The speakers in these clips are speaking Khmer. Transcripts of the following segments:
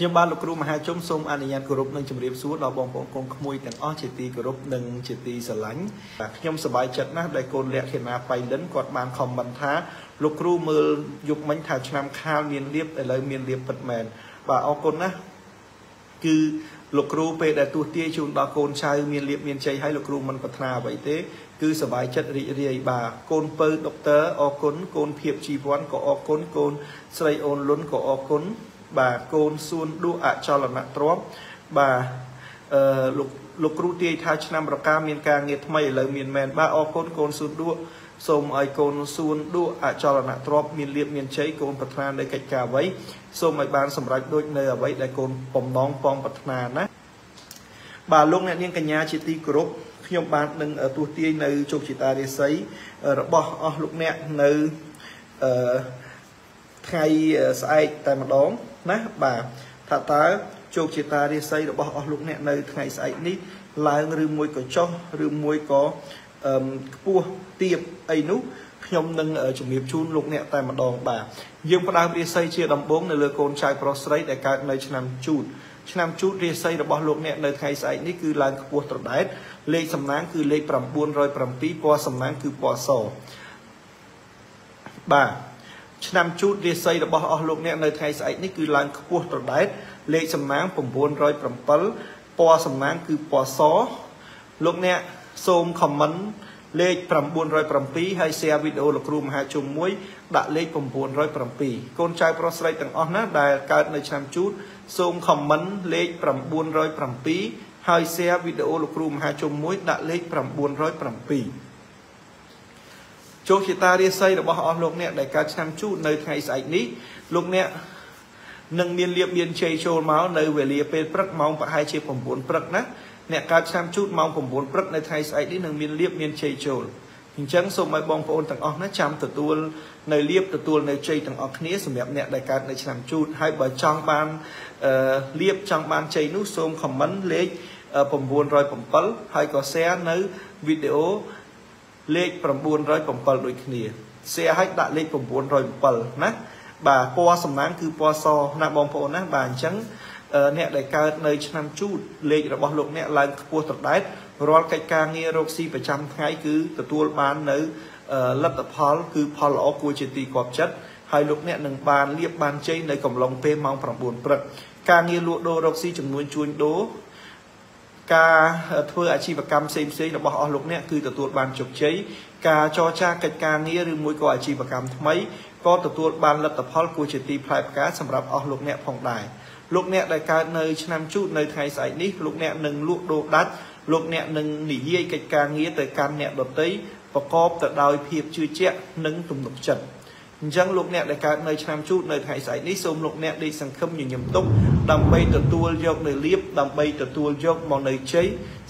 ខ្ញុំបានលោកគ្រូមហាជុំសូមអនុញ្ញាតគោរពនិងជម្រាបសួរដល់បងប្អូនកូនក្មួយទាំងអស់ជាទីគោរពនិងជាទីស្រឡាញ់បាទខ្ញុំសប្បាយចិត្តណាស់ដែលកូនលក្ខិណាបៃលិនគាត់បានខមមិនថាលោកគ្រូមើលយុគមិញថាឆ្នាំខាលមានលៀបឥឡូវមានលៀបពិតមែនបាទអរគុណណាស់គឺលោកគ្រូពេលដែលទូទាយជូនដល់កូនចៅមានលៀបមានជ័យហើយលោកគ្រូមិនប្រាថ្នាអ្វីទេគឺសប្បាយចិត្តរីករាយបាទកូនពៅដុកទ័រអរគុណកូនភៀបជីវ័នក៏អរគុណកូនស្រីអូនលុនក៏អរគុណ បាទកូនសួនដួអចលនៈទ្របបាទអឺលោកលោកគ្រូទាយថាឆ្នាំរកាមានការងារថ្មីឥឡូវមានមែនបាទអរគុណកូនសួនដួសូមឲ្យកូនសួនដួអចលនៈទ្របមានលៀបមានជ័យកូនប្រាថ្នានៅកិច្ចការអ្វីសូមឲ្យបានសម្រេចដូចនៅអ្វីដែលកូនបំណងប៉ងប្រាថ្នាណាបាទលោកអ្នកនាងកញ្ញាជាទីគោរពខ្ញុំបាននឹងទូទាយនៅជោគជតារាសីរបស់អស់លោកអ្នកនៅអឺថ្ងៃស្អែកតែម្ដង ណាបាទថាតើជោគជតារាសីរបស់អស់លោកអ្នកនៅថ្ងៃស្អែកនេះឡើងឬមួយក៏ចុះឬមួយក៏អឺខ្ពស់ទៀបអីនោះខ្ញុំនឹងជំរាបជូនលោកអ្នកតែម្ដងបាទយើងផ្ដើមរាសីជាដំបូងនៅលើកូនចៅប្រុសស្រីដែលកើតនៅឆ្នាំជូតឆ្នាំជូតរាសីរបស់លោកអ្នកនៅថ្ងៃស្អែកនេះគឺឡើងខ្ពស់ត្រដែតលេខសំណាងគឺលេខ907ពណ៌សំណាងគឺពណ៌សបាទ ឆ្នាំជូតរាសីរបស់អស់លោកអ្នកនៅថ្ងៃស្អែកនេះគឺឡើងខ្ពស់ត្រដែតលេខសំណាង907ពណ៌សំណាងគឺពណ៌សលោកអ្នកសូមខមមិនលេខ907ហើយ share វីដេអូលោកគ្រូមហាជុំមួយដាក់លេខ907កូនចៅប្រុសស្រីទាំងអស់ណាដែលកើតនៅឆ្នាំជូតសូម comment លេខ907ហើយ share វីដេអូលោកគ្រូមហាជុំមួយដាក់លេខ907 ជោគជតារាសីរបស់អស់លោកអ្នកដែលកើតឆ្នាំជូតនៅថ្ងៃស្អែកនេះលោកអ្នកនឹងមានលៀបមានជ័យចូលមកនៅវេលាពេលព្រឹកម៉ោងប្រហែលជា9ព្រឹកណាអ្នកកើតឆ្នាំជូតម៉ោង9ព្រឹកនៅថ្ងៃស្អែកនេះនឹងមានលៀបមានជ័យចូលអញ្ចឹងសូមឲ្យបងប្អូនទាំងអស់ណាចាំទទួលនៅលៀបទទួលនៅជ័យទាំងអស់គ្នាសម្រាប់អ្នកដែលកើតនៅឆ្នាំជូតហើយបើចង់បានអឺលៀបចង់បានជ័យនោះសូម comment លេខ907ហើយក៏ share នៅវីដេអូ លេខ907ដូចគ្នា share ឲ្យដាក់លេខ907ណាបាទពណ៌សំណាងគឺពណ៌សណាបងប្អូនណាបាទអញ្ចឹងអ្នកដែលកើតនៅឆ្នាំជូតលេខរបស់លោកអ្នកឡើងខ្ពស់ត្រដែតរាល់កិច្ចការងាររកស៊ីប្រចាំថ្ងៃគឺទទួលបាននៅលទ្ធផល គឺផលល្អគួរជាទីគាប់ចិត្តហើយលោកអ្នកនឹងបានលៀបបានជ័យនៅកំឡុងពេលម៉ោង9ព្រឹកការងារលក់ដូររកស៊ីចំនួនជួញដូរ ការធ្វើអាជីវកម្មផ្សេងផ្សេងរបស់អស់លោកអ្នកគឺទទួលបានជោគជ័យការចរចាកិច្ចការងារឬមួយក៏អាជីវកម្មថ្មីក៏ទទួលបានលទ្ធផលគួរជាទីផ្លែផ្កាសម្រាប់អស់លោកអ្នកផងដែរលោកអ្នកដែលកើតនៅឆ្នាំជូតនៅថ្ងៃស្អែកនេះលោកអ្នកនឹងលក់ដូរដាច់លោកអ្នកនឹងនិយាយកិច្ចការងារទៅកាន់អ្នកដទៃប្រកបទៅដោយភាពជឿជាក់និងទំនុកចិត្ត អញ្ចឹងលោកអ្នកដែលកើតនៅឆ្នាំជូតនៅថ្ងៃស្អែកនេះសូមលោកអ្នកដេកសង្ឃឹមញញឹមទុកដើម្បីទទួលយកនៅលៀបដើម្បីទទួលយកមកនៅជ័យ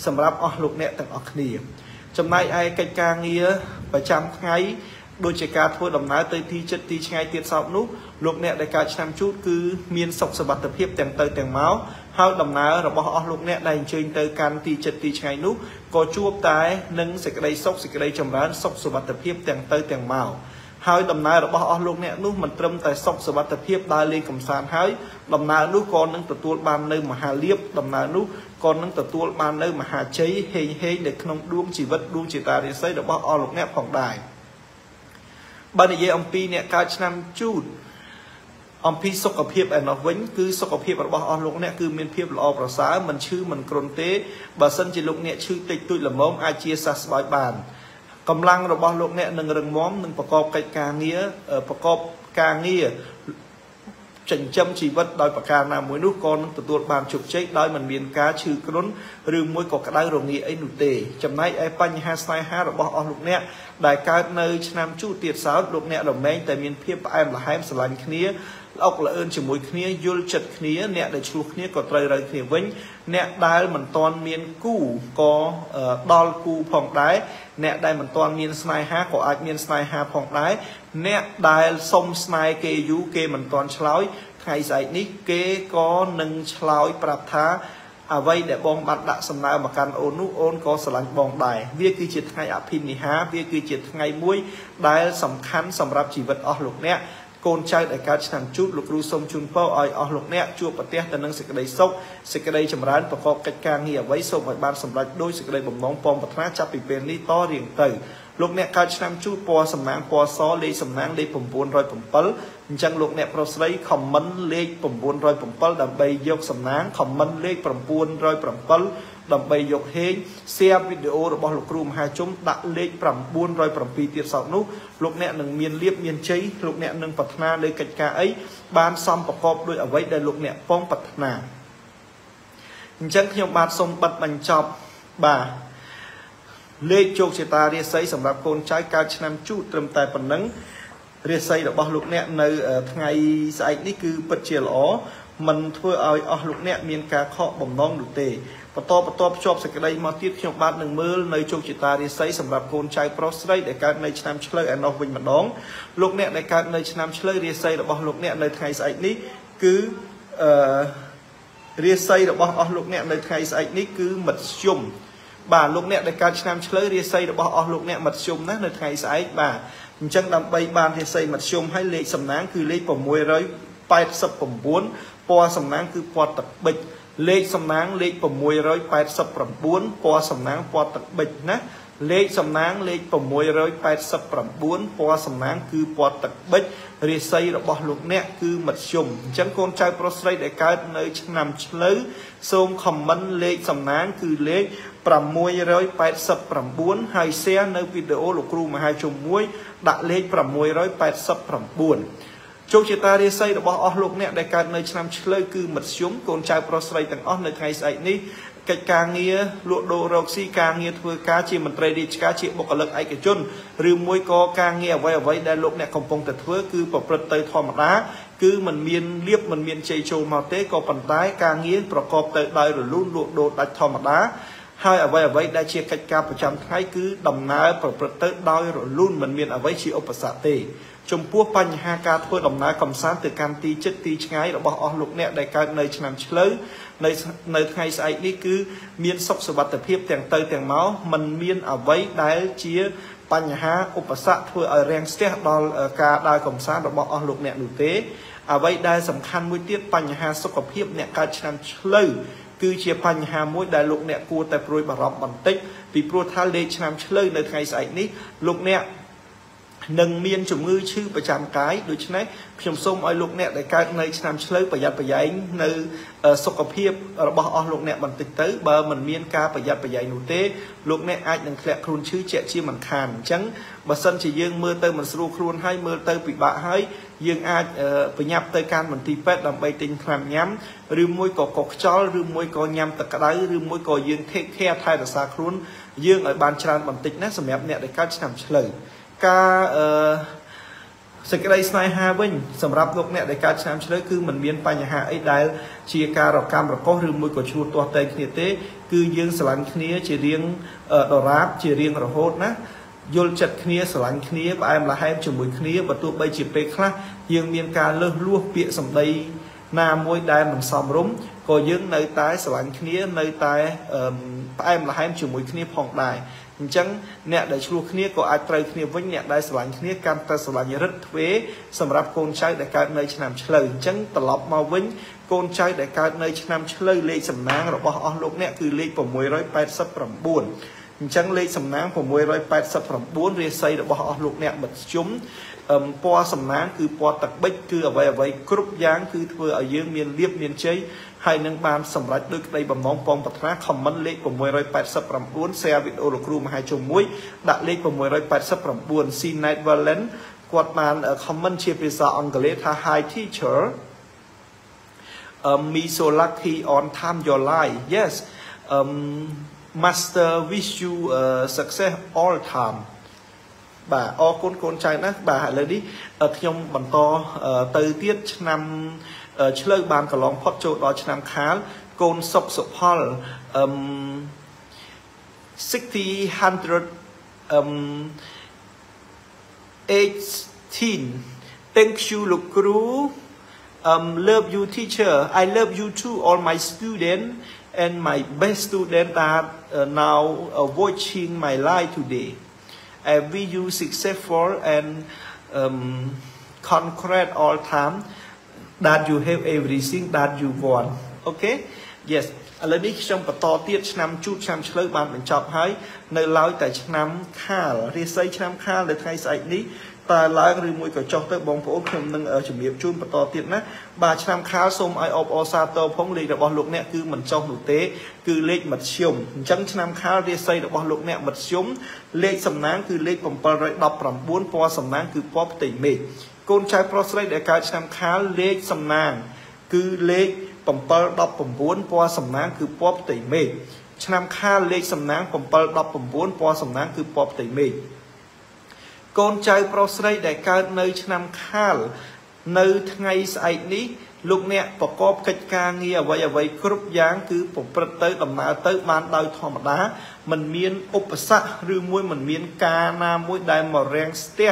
សម្រាប់អស់លោកអ្នកទាំងអស់គ្នា ចំណែកឯកិច្ចការងារប្រចាំថ្ងៃដូចជាការធ្វើដំណើរទៅទីជិតទីឆ្ងាយទៀតសោកនោះលោកអ្នកដែលកើតឆ្នាំជូតគឺមានសុខសុវត្ថិភាពទាំងទៅទាំងមកហើយដំណើររបស់អស់លោកអ្នកដែលអញ្ជើញទៅកាន់ទីជិតទីឆ្ងាយនោះក៏ជួបតែនឹងសេចក្តីសុខសេចក្តីចម្រើនសុខសុវត្ថិភាពទាំងទៅទាំងមក ហើយដំណើររបស់អស់លោកអ្នកនោះមិនត្រឹមតែសុខសុវត្ថិភាពដើរលេងកំសាន្តហើយដំណើរនោះក៏នឹងទទួលបាននៅមហាលាភដំណើរនោះក៏នឹងទទួលបាននៅមហាជ័យហេងហេងនៅក្នុងដួងជីវិតដួងជាតារាសីរបស់អស់លោកអ្នកផងដែរបើនិយាយអំពីអ្នកកើតឆ្នាំជូតអំពីសុខភាពឯណោះវិញគឺសុខភាពរបស់អស់លោកអ្នកគឺមានភាពល្អប្រសើរមិនឈឺមិនគ្រុនទេបើសិនជាលោកអ្នកឈឺតិចតួចល្មមអាចជាសះស្បើយបាន កម្លាំងរបស់លោកអ្នកនឹងរឹងមាំនឹងប្រកបកិច្ចការងារប្រកបការងារចិញ្ចឹមជីវិតដោយប្រការណាមួយនោះក៏នឹងទទួលបានជោគជ័យដោយមិនមានការឈឺគ្រុនឬមួយក៏ក្តៅរងាអីនោះទេចំណែកឯបញ្ហាស្នេហារបស់អស់លោកអ្នកដែលកើតនៅឆ្នាំជូតទៀតសោតលោកអ្នករមែងតែមានភាពផ្អែមល្ហែមស្រឡាញ់គ្នាអុកល្អឿនជាមួយគ្នាយល់ចិត្តគ្នាអ្នកដែលឆ្លោះគ្នាក៏ត្រូវរើគ្នាវិញអ្នកដែលមិនទាន់មានគូក៏ដល់គូផងដែរ អ្នកដែលមិនទាន់មានស្នេហាក៏អាចមានស្នេហាផងដែរអ្នកដែលសុំស្នេហ៍គេយូរគេមិនទាន់ឆ្លើយថ្ងៃស្អែកនេះគេក៏នឹងឆ្លើយប្រាប់ថាអ្វីដែលបងបានដាក់សំណើមកកាន់អូននោះអូនក៏ស្រឡាញ់បងដែរវាគឺជាថ្ងៃអភិនិហាវាគឺជាថ្ងៃមួយដែលសំខាន់សម្រាប់ជីវិតអស់លោកអ្នក កូនចៅដែលកើតឆ្នាំជូតលោកគ្រូសូមជូនពរឲ្យអស់លោកអ្នកជួបប្រទះទៅនឹងសេចក្តីសុខសេចក្តីចម្រើនប្រកបកិច្ចការងារអ្វីសូមឲ្យបានសម្រេចដោយសេចក្តីបំណងពងប្រាថ្នាចាប់ពីពេលនេះតរៀងទៅលោកអ្នកកើតឆ្នាំជូតពណ៌សំណាងពណ៌សលេខសំណាងលេខ907អញ្ចឹងលោកអ្នកប្រុសស្រីខមមិនលេខ907ដើម្បីយកសំណាងខមមិនលេខ907 ដើម្បីយកហេង share វីដេអូរបស់លោកគ្រូមហាជុំដាក់លេខ907ទៀតសោតនោះលោកអ្នកនឹងមានលៀបមានជ័យលោកអ្នកនឹងប្រាថ្នាលើកិច្ចការអីបានសំប្រកបដោយអ្វីដែលលោកអ្នកពងប្រាថ្នាអញ្ចឹងខ្ញុំបាទសូមបិទបញ្ចប់បាទលេខជោគជតារាសីសម្រាប់កូនចៅកើតឆ្នាំជូតត្រឹមតែប៉ុណ្ណឹងរាសីរបស់លោកអ្នកនៅថ្ងៃស្អែកនេះគឺពិតជាល្អมันធ្វើឲ្យអស់លោកអ្នកមានការខកបំណងនោះទេ បន្តបន្តភ្ជាប់សេចក្តីមកទៀតខ្ញុំបាទនឹងមើលនៅជោគជតារាសីសម្រាប់កូនចៅប្រុសស្រីដែលកើតនៅឆ្នាំឆ្លូវឯណោះវិញម្ដងលោកអ្នកដែលកើតនៅឆ្នាំឆ្លូវរាសីរបស់លោកអ្នកនៅថ្ងៃស្អែកនេះគឺអឺរាសីរបស់អស់លោកអ្នកនៅថ្ងៃស្អែកនេះគឺមធ្យមបាទលោកអ្នកដែលកើតឆ្នាំឆ្លូវរាសីរបស់អស់លោកអ្នកមធ្យមណានៅថ្ងៃស្អែកបាទអញ្ចឹងដើម្បីបានរាសីមធ្យមឲ្យលេខសំណាងគឺលេខ689ពណ៌សំណាងគឺពណ៌ទឹកប៊ិច លេខសំណាងលេខ689ពណ៌សំណាងពណ៌ទឹកប៊ិចណាលេខសំណាងលេខ689ពណ៌សំណាងគឺពណ៌ទឹកប៊ិចរាសីរបស់លោកអ្នកគឺមធ្យមអញ្ចឹងកូនចៅប្រុសស្រីដែលកើតនៅឆ្នាំឆ្លូវសូមខមមិនលេខសំណាងគឺលេខ689ហើយ share នៅវីដេអូលោកគ្រូមហាជុំមួយដាក់លេខ689 ជោគជតារាសីរបស់អស់លោកអ្នកដែលកើតនៅឆ្នាំឆ្លូវគឺមធ្យមកូនចៅប្រុសស្រីទាំងអស់នៅថ្ងៃស្អែកនេះកិច្ចការងារលក់ដូររកស៊ីការងារធ្វើការជាមន្ត្រីរាជការជាបុគ្គលិកឯកជនឬមួយក៏ការងារអ្វីអ្វីដែលលោកអ្នកកំពុងតែធ្វើគឺប្រព្រឹត្តទៅធម្មតាគឺมันមានលៀបมันមានជ័យចូលមកទេក៏ប៉ុន្តែការងារប្រកបទៅដោយរលូនលក់ដូរដាច់ធម្មតាហើយអ្វីអ្វីដែលជាកិច្ចការប្រចាំថ្ងៃគឺដំណើរប្រព្រឹត្តទៅដោយរលូនមិនមានអ្វីជាឧបសគ្គទេ ចំពោះបញ្ហាការធ្វើដំណើរកំសាន្តទៅកាន់ទីជិតទីឆ្ងាយរបស់អស់លោកអ្នកដែលកើតនៅឆ្នាំឆ្លូវនៅនៅថ្ងៃស្អែកនេះគឺមានសុខសុវត្ថិភាពទាំងទៅទាំងមកมันមានអ្វីដែលជាបញ្ហាឧបសគ្គធ្វើឲ្យរាំងស្ទះដល់ការដើរកំសាន្តរបស់អស់លោកអ្នកនោះទេអ្វីដែលសំខាន់មួយទៀតបញ្ហាសុខភាពអ្នកកើតឆ្នាំឆ្លូវគឺជាបញ្ហាមួយដែលលោកអ្នកគួរតែព្រួយបារម្ភបន្តិចពីព្រោះថាលេខឆ្នាំឆ្លូវនៅថ្ងៃស្អែកនេះលោកអ្នក នឹងមានជំងឺឈឺប្រចាំកាយដូច្នេះខ្ញុំសូមឲ្យលោកអ្នកដែលកើតនៅឆ្នាំឆ្លូវប្រយ័ត្នប្រយែងនៅសុខភាពរបស់អស់លោកអ្នកបន្តិចទៅបើមិនមានការប្រយ័ត្នប្រយែងនោះទេលោកអ្នកអាចនឹងធ្លាក់ខ្លួនឈឺជាក់ជាមិនខានអញ្ចឹងបើសិនជាយើងមើលទៅមិនស្រួលខ្លួនហើយមើលទៅពិបាកហើយយើងអាចប្រញាប់ទៅកាន់មន្ទីរពេទ្យដើម្បីទិញថ្នាំញ៉ាំឬមួយក៏កុសខ្យល់ឬមួយក៏ញ៉ាំទឹកក្តៅឬមួយក៏យើង take care ថែរក្សាខ្លួនយើងឲ្យបានច្រើនបន្តិចណាសម្រាប់អ្នកដែលកើតឆ្នាំឆ្លូវ ការអឺសេចក្តីស្នេហាវិញសម្រាប់លោកអ្នកដែលកើតឆ្នាំឆ្លូវគឺมันមានបញ្ហាអីដែលជាការរកម្មរកុសឬមួយក៏ឈ្លោះទាស់តែងគ្នាទេ គឺយើងស្រឡាញ់គ្នាជារៀងដរាបជារៀងរហូតណាយល់ចិត្តគ្នាស្រឡាញ់គ្នាផ្អែមល្ហែមជាមួយគ្នាបើទោះបីជាពេលខ្លះយើងមានការលើសលួសពាក្យសម្ដីណាមួយដែលមិនសមរម្យក៏យើងនៅតែស្រឡាញ់គ្នានៅតែផ្អែមល្ហែមជាមួយគ្នាផងដែរ អញ្ចឹងអ្នកដែលឆ្លោះគ្នាក៏អាចត្រូវគ្នាវិញអ្នកដែលស្រឡាញ់គ្នាកាន់តែស្រឡាញ់រិទ្ធទ្វេសម្រាប់កូនចៅដែលកើតនៅឆ្នាំឆ្លូវអញ្ចឹងត្រឡប់មកវិញកូនចៅដែលកើតនៅឆ្នាំឆ្លូវលេខសំណាងរបស់អស់លោកអ្នកគឺលេខ689អញ្ចឹងលេខសំណាង689រាសីរបស់អស់លោកអ្នកមធ្យមពណ៌សំណាងគឺពណ៌ទឹកប៊ិចគឺអ្វីអ្វីគ្រប់យ៉ាងគឺធ្វើឲ្យយើងមានលៀបមានជ័យ ហើយនឹងបានសម្រេចដោយក្តីបំណងពងប្រាថ្នា comment លេខ689 share វីដេអូលោកគ្រូមហាជុំមួយដាក់លេខ689 C Night Valen គាត់បាន comment ជាភាសាអង់គ្លេសថា Hi teacher um me so lucky on time your life yes um master wish you uh, success all time បាទអរគុណកូនចៅណាស់បាទឥឡូវនេះខ្ញុំបន្តទៅទៀតឆ្នាំ ឆ្លើយបានកន្លងផុតចូលដល់ឆ្នាំខាលកូនសុកសុផលអឹម60 100 um 18 thank you លោកគ្រូ um love you teacher i love you too all my student and my best student that uh, now uh, watching my live today i wish you successful and um concrete all time that you have everything that you want okay yes ឥឡូវនេះខ្ញុំបន្តទៀតឆ្នាំជូតឆ្នាំឆ្លូវបានបញ្ចប់ហើយនៅឡើយតែឆ្នាំខាលរាសីឆ្នាំខាលនៅថ្ងៃស្អែកនេះតើឡើងឬមួយក៏ចុះទៅបងប្អូនខ្ញុំនឹងជំរាបជូនបន្តទៀតណាបាទឆ្នាំខាលសូមឲ្យអបអរសាទរផងលេខរបស់លោកអ្នកគឺមិនចុះនោះទេគឺលេខមធ្យមអញ្ចឹងឆ្នាំខាលរាសីរបស់លោកអ្នកមធ្យមលេខសំណាងគឺលេខ719ពណ៌សំណាងគឺពណ៌ផ្ទៃមេឃ កូនចៅប្រុសស្រីដែលកើតឆ្នាំខាលលេខសំណាងគឺលេខ719ពណ៌សំណាងគឺពណ៌ផ្ទៃមេឃឆ្នាំខាលលេខសំណាង719ពណ៌សំណាងគឺពណ៌ផ្ទៃមេឃកូនចៅប្រុសស្រីដែលកើតនៅឆ្នាំខាលនៅថ្ងៃស្អែកនេះ លោកអ្នកប្រកបកិច្ចការងារអ្វីអ្វីគ្រប់យ៉ាងគឺប្រព្រឹត្តទៅដំណើរទៅបានដោយធម្មតាมันមានឧបសគ្គឬមួយมันមានការណាមួយដែលមករាំងស្ទះ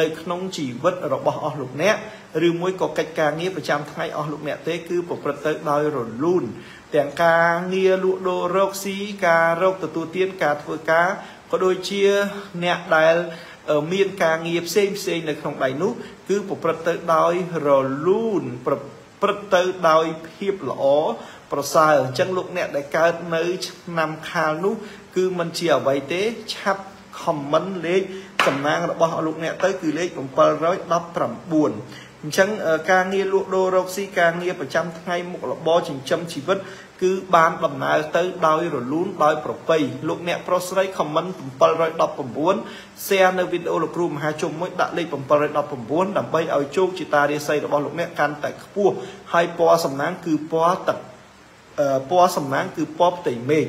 នៅក្នុងជីវិតរបស់អស់លោកអ្នកឬមួយក៏កិច្ចការងារប្រចាំថ្ងៃអស់លោកអ្នកទេគឺប្រព្រឹត្តទៅដោយរលូនទាំងការងារលក់ដូររកស៊ីការរកទទួលទានការធ្វើការក៏ដូចជាអ្នកដែលមានការងារផ្សេងផ្សេងនៅក្នុងដៃនោះគឺប្រព្រឹត្តទៅដោយរលូនប្រព្រឹត្ត ទៅដោយភាពល្អប្រសើរអញ្ចឹងលោកអ្នកដែលកើតនៅឆ្នាំខាលនោះ គឺมันជាអ្វីទេឆាប់ comment លេខសំណាងរបស់លោកអ្នកទៅគឺលេខ719អញ្ចឹងការងារលក់ដូររកស៊ីការងារប្រចាំថ្ងៃមុខរបរចិញ្ចឹមជីវិត គឺបានដំណើរទៅដោយរលូនដោយប្រពៃលោកអ្នកប្រុសស្រី comment 719 share នៅវីដេអូលោកគ្រូមហាជុំមួយដាក់លេខ719ដើម្បីឲ្យជោគជតារាសីរបស់លោកអ្នកកាន់តែខ្ពស់ហើយពណ៌សំណាងគឺពណ៌ទឹកពណ៌សំណាងគឺពណ៌ផ្ទៃមេឃ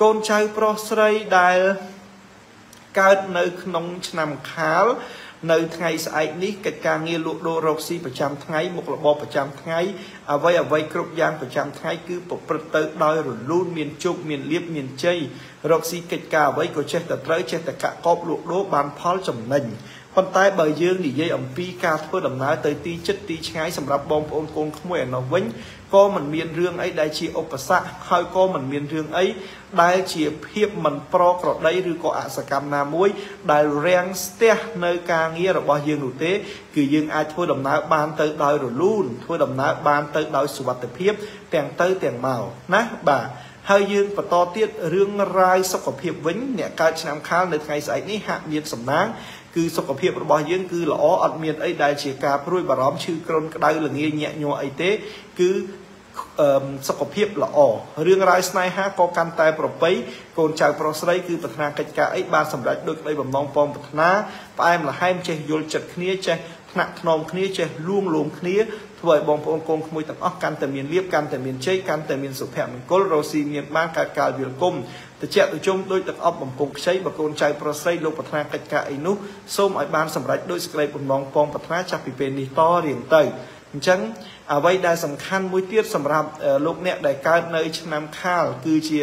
កូនចៅប្រុសស្រីដែលកើតនៅក្នុងឆ្នាំខាល នៅថ្ងៃស្អែកនេះកិច្ចការងារលក់ដូររកស៊ីប្រចាំថ្ងៃមុខរបរប្រចាំថ្ងៃអ្វីអ្វីគ្រប់យ៉ាងប្រចាំថ្ងៃគឺប្រព្រឹត្តទៅដោយរលូនមានជោគមានលៀបមានជ័យរកស៊ីកិច្ចការអ្វីក៏ចេះតែត្រូវចេះតែកាក់កបលក់ដូរបានផលចំណេញប៉ុន្តែបើយើងនិយាយអំពីការធ្វើដំណើរទៅទីជិតទីឆ្ងាយសម្រាប់បងប្អូនកូនក្មួយឯនោះវិញ ក៏មិនមានរឿងអីដែលជាឧបសគ្គហើយក៏មិនមានរឿងអីដែលជាភាពមិនប្រក្រតីឬក៏អសកម្មណាមួយ ដែលរាំងស្ទះនៅការងាររបស់យើងនោះទេ គឺយើងអាចធ្វើដំណើរបានទៅដោយរលូនធ្វើដំណើរបានទៅដោយសុវត្ថិភាពទាំងទៅទាំងមកណាបាទហើយយើងបន្តទៀតរឿងរ៉ាវសុខភាពវិញអ្នកកើតឆ្នាំខាលនៅថ្ងៃស្អែកនេះហាក់មានសំណាងគឺសុខភាពរបស់យើងគឺល្អអត់មានអីដែលជាការព្រួយបារម្ភឈឺគ្រុនក្តៅល្ងាញញាក់ញ័រអីទេ គឺ សុខភាពល្អរឿងរ៉ាវស្នេហាក៏កាន់តែប្រពៃកូនចៅប្រុសស្រីគឺប្រាថ្នាកិច្ចការអីបានសម្រេចដោយក្តីបំណងពងប្រាថ្នាផ្អែមល្ហែមចេះយល់ចិត្តគ្នាចេះថ្នាក់ថ្នមគ្នាចេះលួងលោមគ្នាធ្វើឲ្យបងប្អូនកូនក្មួយទាំងអស់កាន់តែមានលៀបកាន់តែមានជ័យកាន់តែមានសុភមង្គលរស់ស៊ីមានបានកើតកាលវាលគុំតិចតិជុំដោយទឹកអប់បំពង់ខ្ចីបកូនចៅប្រុសស្រីលោកប្រាថ្នាកិច្ចការអីនោះសូមឲ្យបានសម្រេចដោយសេចក្តីបំណងពងប្រាថ្នាចាប់ពីពេលនេះតរៀងទៅ អញ្ចឹងអ្វីដែលសំខាន់មួយទៀតសម្រាប់លោកអ្នកដែលកើតនៅ ឆ្នាំខាល គឺជា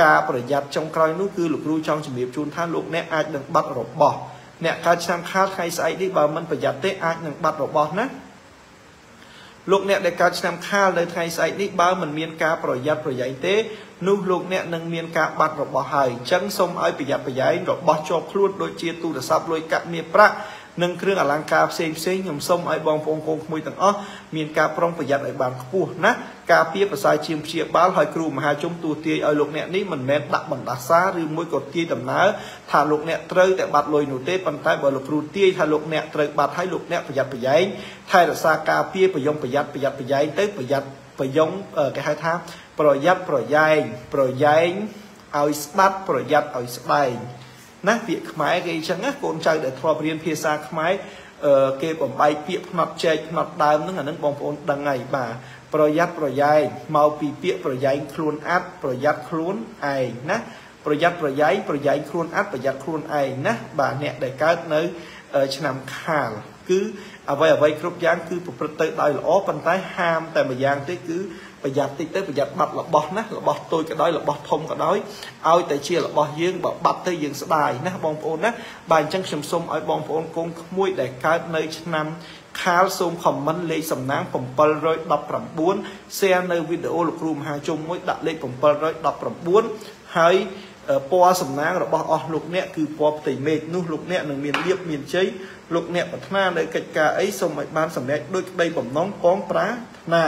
ការប្រយ័ត្នចុងក្រោយនោះគឺលោកគ្រូចង់ជំរាបជូនថាលោកអ្នកអាចនឹងបាត់របស់អ្នកកើតឆ្នាំខាលថ្ងៃស្អែកនេះបើមិនប្រយ័ត្នទេអាចនឹងបាត់របស់ណាលោកអ្នកដែលកើតឆ្នាំខាលនៅថ្ងៃស្អែកនេះបើមិនមានការប្រយ័ត្នប្រយែងទេនោះលោកអ្នកនឹងមានការបាត់របស់ហើយអញ្ចឹងសូមឲ្យប្រយ័ត្នប្រយែងរបស់ជាប់ខ្លួនដូចជាទូរស័ព្ទលុយកាក់មាសប្រាក់ និងគ្រឿងអលង្ការផ្សេងផ្សេងខ្ញុំសូមឲ្យបងប្អូនកូនក្មួយទាំងអស់មានការប្រុងប្រយ័ត្នឲ្យបានខ្ពស់ណាការពៀប្រសើរជាងព្យាបាលឲ្យគ្រូមហាជុំទូទាយឲ្យលោកអ្នកនេះមិនមែនដាក់បណ្ដាសាឬមួយក៏ទាយដំណើរថាលោកអ្នកត្រូវតែបាត់លុយនោះទេប៉ុន្តែបើលោកគ្រូទាយថាលោកអ្នកត្រូវបាត់ឲ្យលោកអ្នកប្រយ័ត្នប្រយែងថែរក្សាការពៀប្រយងប្រយ័ត្នប្រយ័ត្នប្រយែងទៅប្រយ័ត្នប្រយងគេហៅថាប្រយ័ត្នប្រយែងប្រយែងឲ្យស្ដាប់ប្រយ័ត្នឲ្យស្ដែង ណាពាក្យខ្មែរគេអញ្ចឹងណាកូនចៅដែលធ្លាប់រៀនភាសាខ្មែរគេបំបែកពាក្យផ្នត់ចែកផ្នត់ដើមហ្នឹងអាហ្នឹងបងប្អូនដឹងហើយបាទប្រយ័ត្នប្រយែងមកពីពាក្យប្រយែងខ្លួនអាត់ប្រយ័ត្នខ្លួនឯងណាប្រយ័ត្នប្រយែងប្រយែងខ្លួនអាត់ប្រយ័ត្នខ្លួនឯងណាបាទអ្នកដែលកើតនៅឆ្នាំខាលគឺអ្វីអ្វីគ្រប់យ៉ាងគឺប្រព្រឹត្តទៅដោយល្អប៉ុន្តែហាមតែម្យ៉ាងទេគឺ ប្រយ័ត្នតិចទៅប្រយ័ត្នបាត់របស់ណារបស់តូចក៏ដោយរបស់ធំក៏ដោយឲ្យតែជារបស់យើងបើបាត់ទៅយើងស្ដាយណាបងប្អូនណាបាទអញ្ចឹងខ្ញុំសូមឲ្យបងប្អូនកូនក្មួយដែលកើតនៅឆ្នាំខាលសូមខមមិនលេខសំណាង719 share នៅវីដេអូលោកគ្រូមហាជុំមួយដាក់លេខ719ហើយអពណ៌សំណាងរបស់អស់លោកអ្នកគឺពណ៌ផ្ទៃមេឃនោះលោកអ្នកនឹងមានលៀបមានជ័យលោកអ្នកប្រាថ្នានៅកិច្ចការអីសូមឲ្យបានសម្រេចដោយក្តីបំណងពងប្រាថ្នា